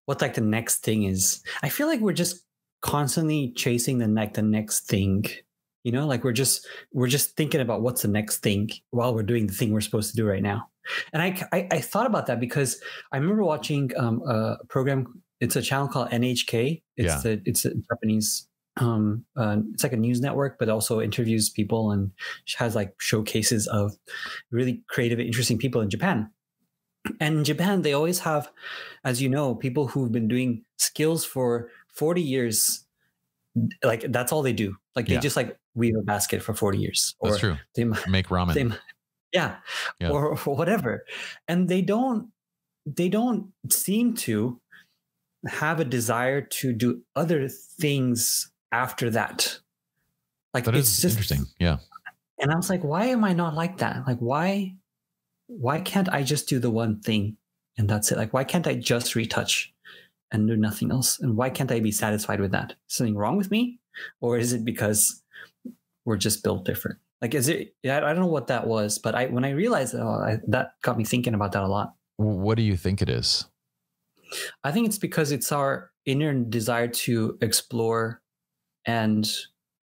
what like the next thing is. I feel like we're just constantly chasing the next the next thing you know like we're just we're just thinking about what's the next thing while we're doing the thing we're supposed to do right now and i i, I thought about that because i remember watching um, a program it's a channel called nhk it's yeah. the it's a japanese um uh, it's like a news network but also interviews people and has like showcases of really creative interesting people in japan and in japan they always have as you know people who've been doing skills for 40 years like that's all they do like they yeah. just like weave a basket for 40 years or that's true they make ramen they, yeah, yeah. Or, or whatever and they don't they don't seem to have a desire to do other things after that like that it's just interesting yeah and i was like why am i not like that like why why can't i just do the one thing and that's it like why can't i just retouch and do nothing else? And why can't I be satisfied with that? Something wrong with me? Or is it because we're just built different? Like, is it, I don't know what that was, but I, when I realized that, oh, I, that got me thinking about that a lot. What do you think it is? I think it's because it's our inner desire to explore and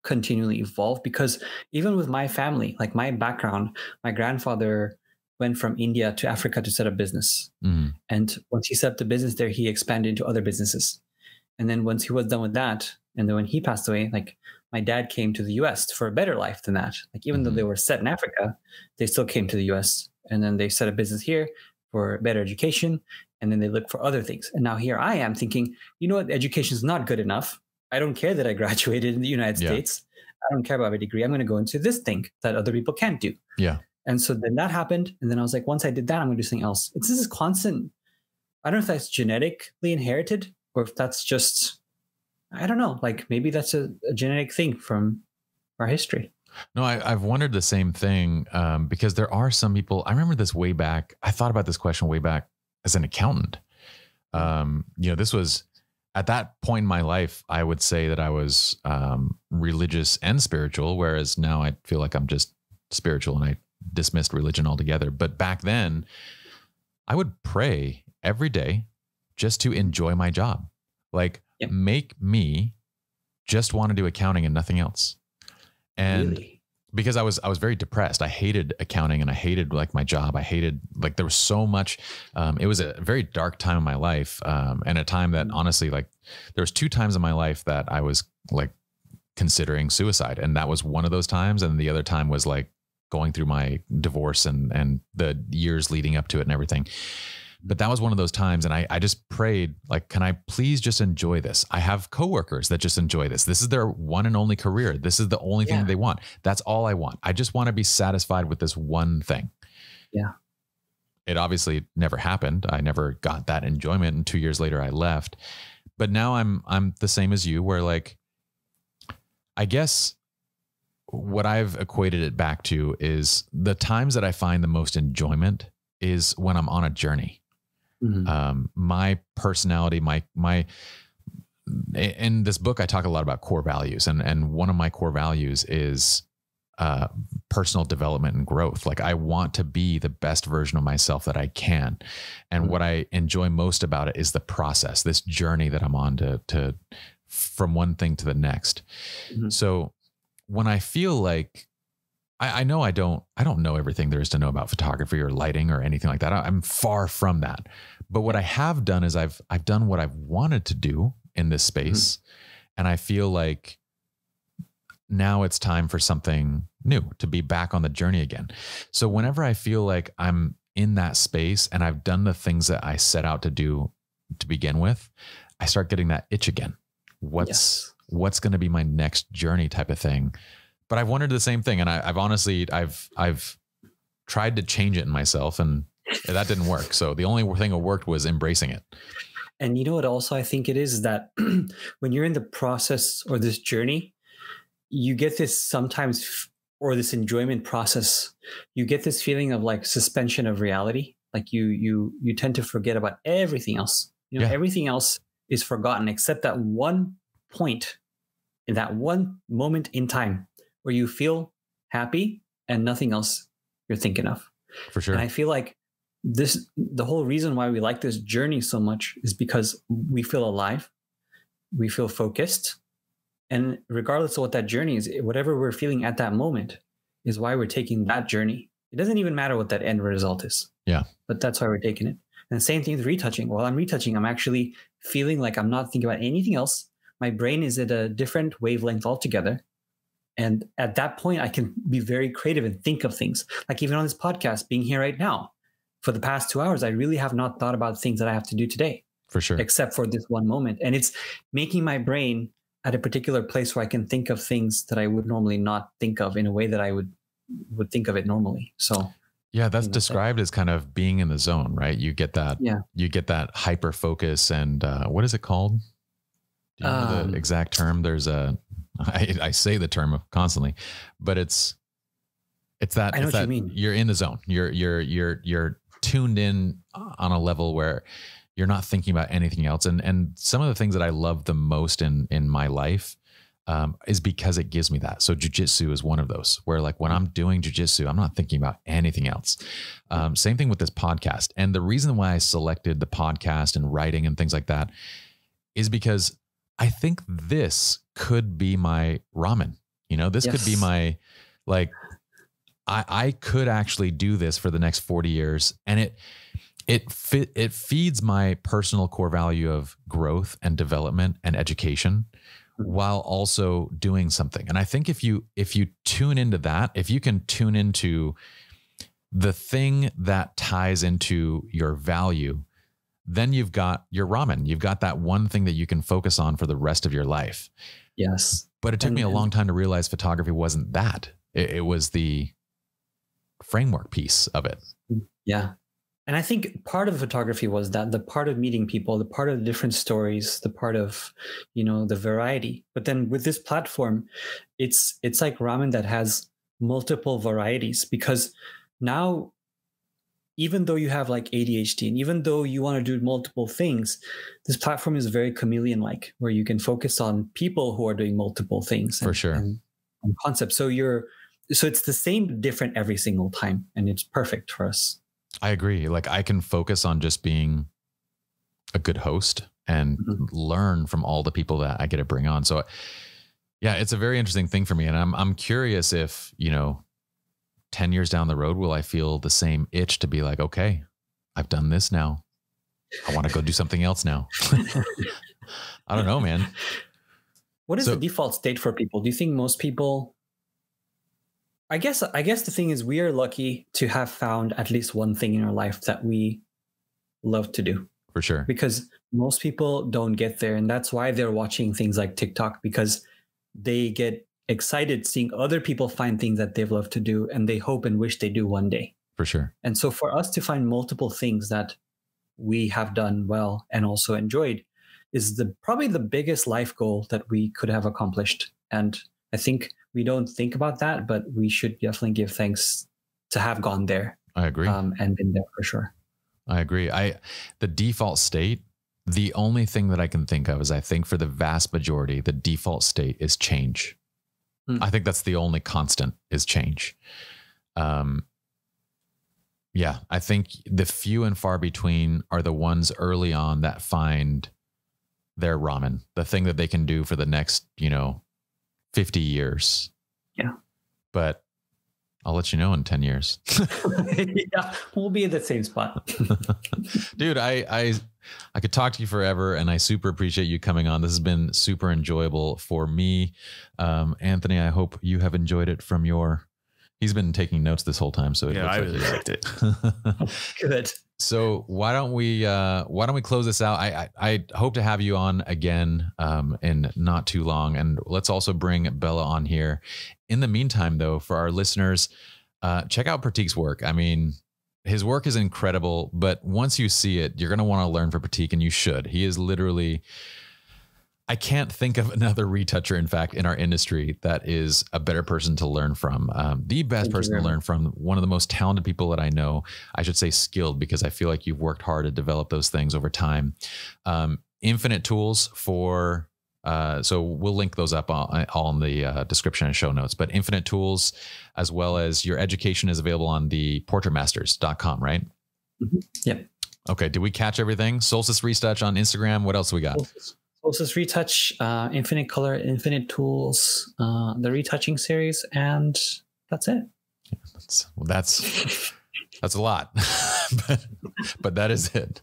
continually evolve. Because even with my family, like my background, my grandfather went from India to Africa to set up business. Mm. And once he set up the business there, he expanded into other businesses. And then once he was done with that, and then when he passed away, like my dad came to the US for a better life than that. Like even mm-hmm. though they were set in Africa, they still came to the US and then they set a business here for better education and then they look for other things. And now here I am thinking, you know what, education is not good enough. I don't care that I graduated in the United yeah. States. I don't care about my degree. I'm going to go into this thing that other people can't do. Yeah. And so then that happened. And then I was like, once I did that, I'm going to do something else. It's this constant, I don't know if that's genetically inherited or if that's just, I don't know, like maybe that's a, a genetic thing from our history. No, I, have wondered the same thing um, because there are some people. I remember this way back. I thought about this question way back as an accountant. Um, you know, this was at that point in my life. I would say that I was um, religious and spiritual, whereas now I feel like I'm just spiritual and I dismissed religion altogether. But back then, I would pray every day just to enjoy my job. Like, yep. make me just want to do accounting and nothing else and really? Because I was I was very depressed. I hated accounting and I hated like my job. I hated like there was so much. Um, it was a very dark time in my life, um, and a time that mm. honestly like there was two times in my life that I was like considering suicide, and that was one of those times, and the other time was like going through my divorce and and the years leading up to it and everything but that was one of those times and I, I just prayed like can i please just enjoy this? I have coworkers that just enjoy this. This is their one and only career. This is the only yeah. thing they want. That's all i want. I just want to be satisfied with this one thing. Yeah. It obviously never happened. I never got that enjoyment and two years later i left. But now i'm i'm the same as you where like i guess what i've equated it back to is the times that i find the most enjoyment is when i'm on a journey Mm-hmm. Um, my personality, my my in this book, I talk a lot about core values, and and one of my core values is uh, personal development and growth. Like I want to be the best version of myself that I can, and mm-hmm. what I enjoy most about it is the process, this journey that I'm on to to from one thing to the next. Mm-hmm. So when I feel like I, I, know I don't I don't know everything there is to know about photography or lighting or anything like that. I, I'm far from that. But what I have done is I've I've done what I've wanted to do in this mm-hmm. space, mm-hmm. and I feel like now it's time for something new to be back on the journey again. So whenever I feel like I'm in that space and I've done the things that I set out to do to begin with, I start getting that itch again. What's yes. what's going to be my next journey type of thing but I've wondered the same thing, and I, have honestly I've I've tried to change it in myself, and that didn't work. So the only thing that worked was embracing it. And you know what? Also, I think it is that when you're in the process or this journey, you get this sometimes or this enjoyment process. You get this feeling of like suspension of reality. Like you you you tend to forget about everything else. You know, yeah. everything else is forgotten except that one point in that one moment in time where you feel happy and nothing else you're thinking of. For sure. And I feel like this the whole reason why we like this journey so much is because we feel alive, we feel focused, and regardless of what that journey is, whatever we're feeling at that moment is why we're taking that journey. It doesn't even matter what that end result is. Yeah. But that's why we're taking it. And the same thing with retouching. While I'm retouching, I'm actually feeling like I'm not thinking about anything else. My brain is at a different wavelength altogether. And at that point, I can be very creative and think of things. Like even on this podcast, being here right now, for the past two hours, I really have not thought about things that I have to do today. For sure. Except for this one moment. And it's making my brain at a particular place where I can think of things that I would normally not think of in a way that I would would think of it normally. So yeah, that's described as kind of being in the zone, right? You get that. Yeah. You get that hyper focus, and uh, what is it called? Do you know um, the exact term? There's a I, I say the term of constantly, but it's it's that, I know what that you mean. you're in the zone. You're you're you're you're tuned in on a level where you're not thinking about anything else. And and some of the things that I love the most in in my life um, is because it gives me that. So jujitsu is one of those where like when I'm doing jujitsu, I'm not thinking about anything else. Um, same thing with this podcast. And the reason why I selected the podcast and writing and things like that is because I think this could be my ramen. You know, this yes. could be my like I I could actually do this for the next 40 years and it it fit it feeds my personal core value of growth and development and education mm. while also doing something. And I think if you if you tune into that, if you can tune into the thing that ties into your value, then you've got your ramen. You've got that one thing that you can focus on for the rest of your life. Yes. But it took and, me a long time to realize photography wasn't that. It, it was the framework piece of it. Yeah. And I think part of photography was that the part of meeting people, the part of the different stories, the part of, you know, the variety. But then with this platform, it's it's like ramen that has multiple varieties because now even though you have like ADHD and even though you want to do multiple things, this platform is very chameleon like where you can focus on people who are doing multiple things. For sure. And, and concepts. So you're so it's the same different every single time and it's perfect for us. I agree. Like I can focus on just being a good host and mm-hmm. learn from all the people that I get to bring on. So yeah, it's a very interesting thing for me. And I'm I'm curious if, you know, 10 years down the road, will I feel the same itch to be like, okay, I've done this now. I want to go do something else now. I don't know, man. What is so, the default state for people? Do you think most people I guess I guess the thing is we are lucky to have found at least one thing in our life that we love to do. For sure. Because most people don't get there and that's why they're watching things like TikTok because they get excited seeing other people find things that they've loved to do and they hope and wish they do one day. For sure. And so for us to find multiple things that we have done well and also enjoyed is the probably the biggest life goal that we could have accomplished. And I think we don't think about that, but we should definitely give thanks to have gone there. I agree. Um, and been there for sure. I agree. I the default state, the only thing that I can think of is I think for the vast majority, the default state is change. Mm. I think that's the only constant is change. Um yeah, I think the few and far between are the ones early on that find their ramen, the thing that they can do for the next, you know, 50 years. Yeah. But I'll let you know in 10 years. yeah, we'll be in the same spot. Dude, I I I could talk to you forever and I super appreciate you coming on. This has been super enjoyable for me. Um, Anthony, I hope you have enjoyed it from your He's been taking notes this whole time, so yeah, I really liked it. Good. So why don't we uh, why don't we close this out? I, I, I hope to have you on again um, in not too long, and let's also bring Bella on here. In the meantime, though, for our listeners, uh, check out Pratik's work. I mean, his work is incredible, but once you see it, you're going to want to learn from Pratik, and you should. He is literally I can't think of another retoucher, in fact, in our industry that is a better person to learn from. Um, the best Thank person to learn from, one of the most talented people that I know. I should say skilled because I feel like you've worked hard to develop those things over time. Um, infinite tools for uh, so we'll link those up all, all in the uh, description and show notes. But Infinite Tools, as well as your education, is available on the portraitmasters.com, right? Mm-hmm. Yep. Okay. Did we catch everything? Solstice Retouch on Instagram. What else we got? Solstice. Solstice Retouch, uh, Infinite Color, Infinite Tools, uh, the Retouching series, and that's it. Yeah, that's, well, that's that's a lot, but but that is it.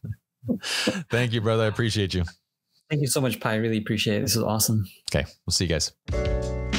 Thank you, brother. I appreciate you. Thank you so much, Pye. I really appreciate it. This is awesome. Okay, we'll see you guys.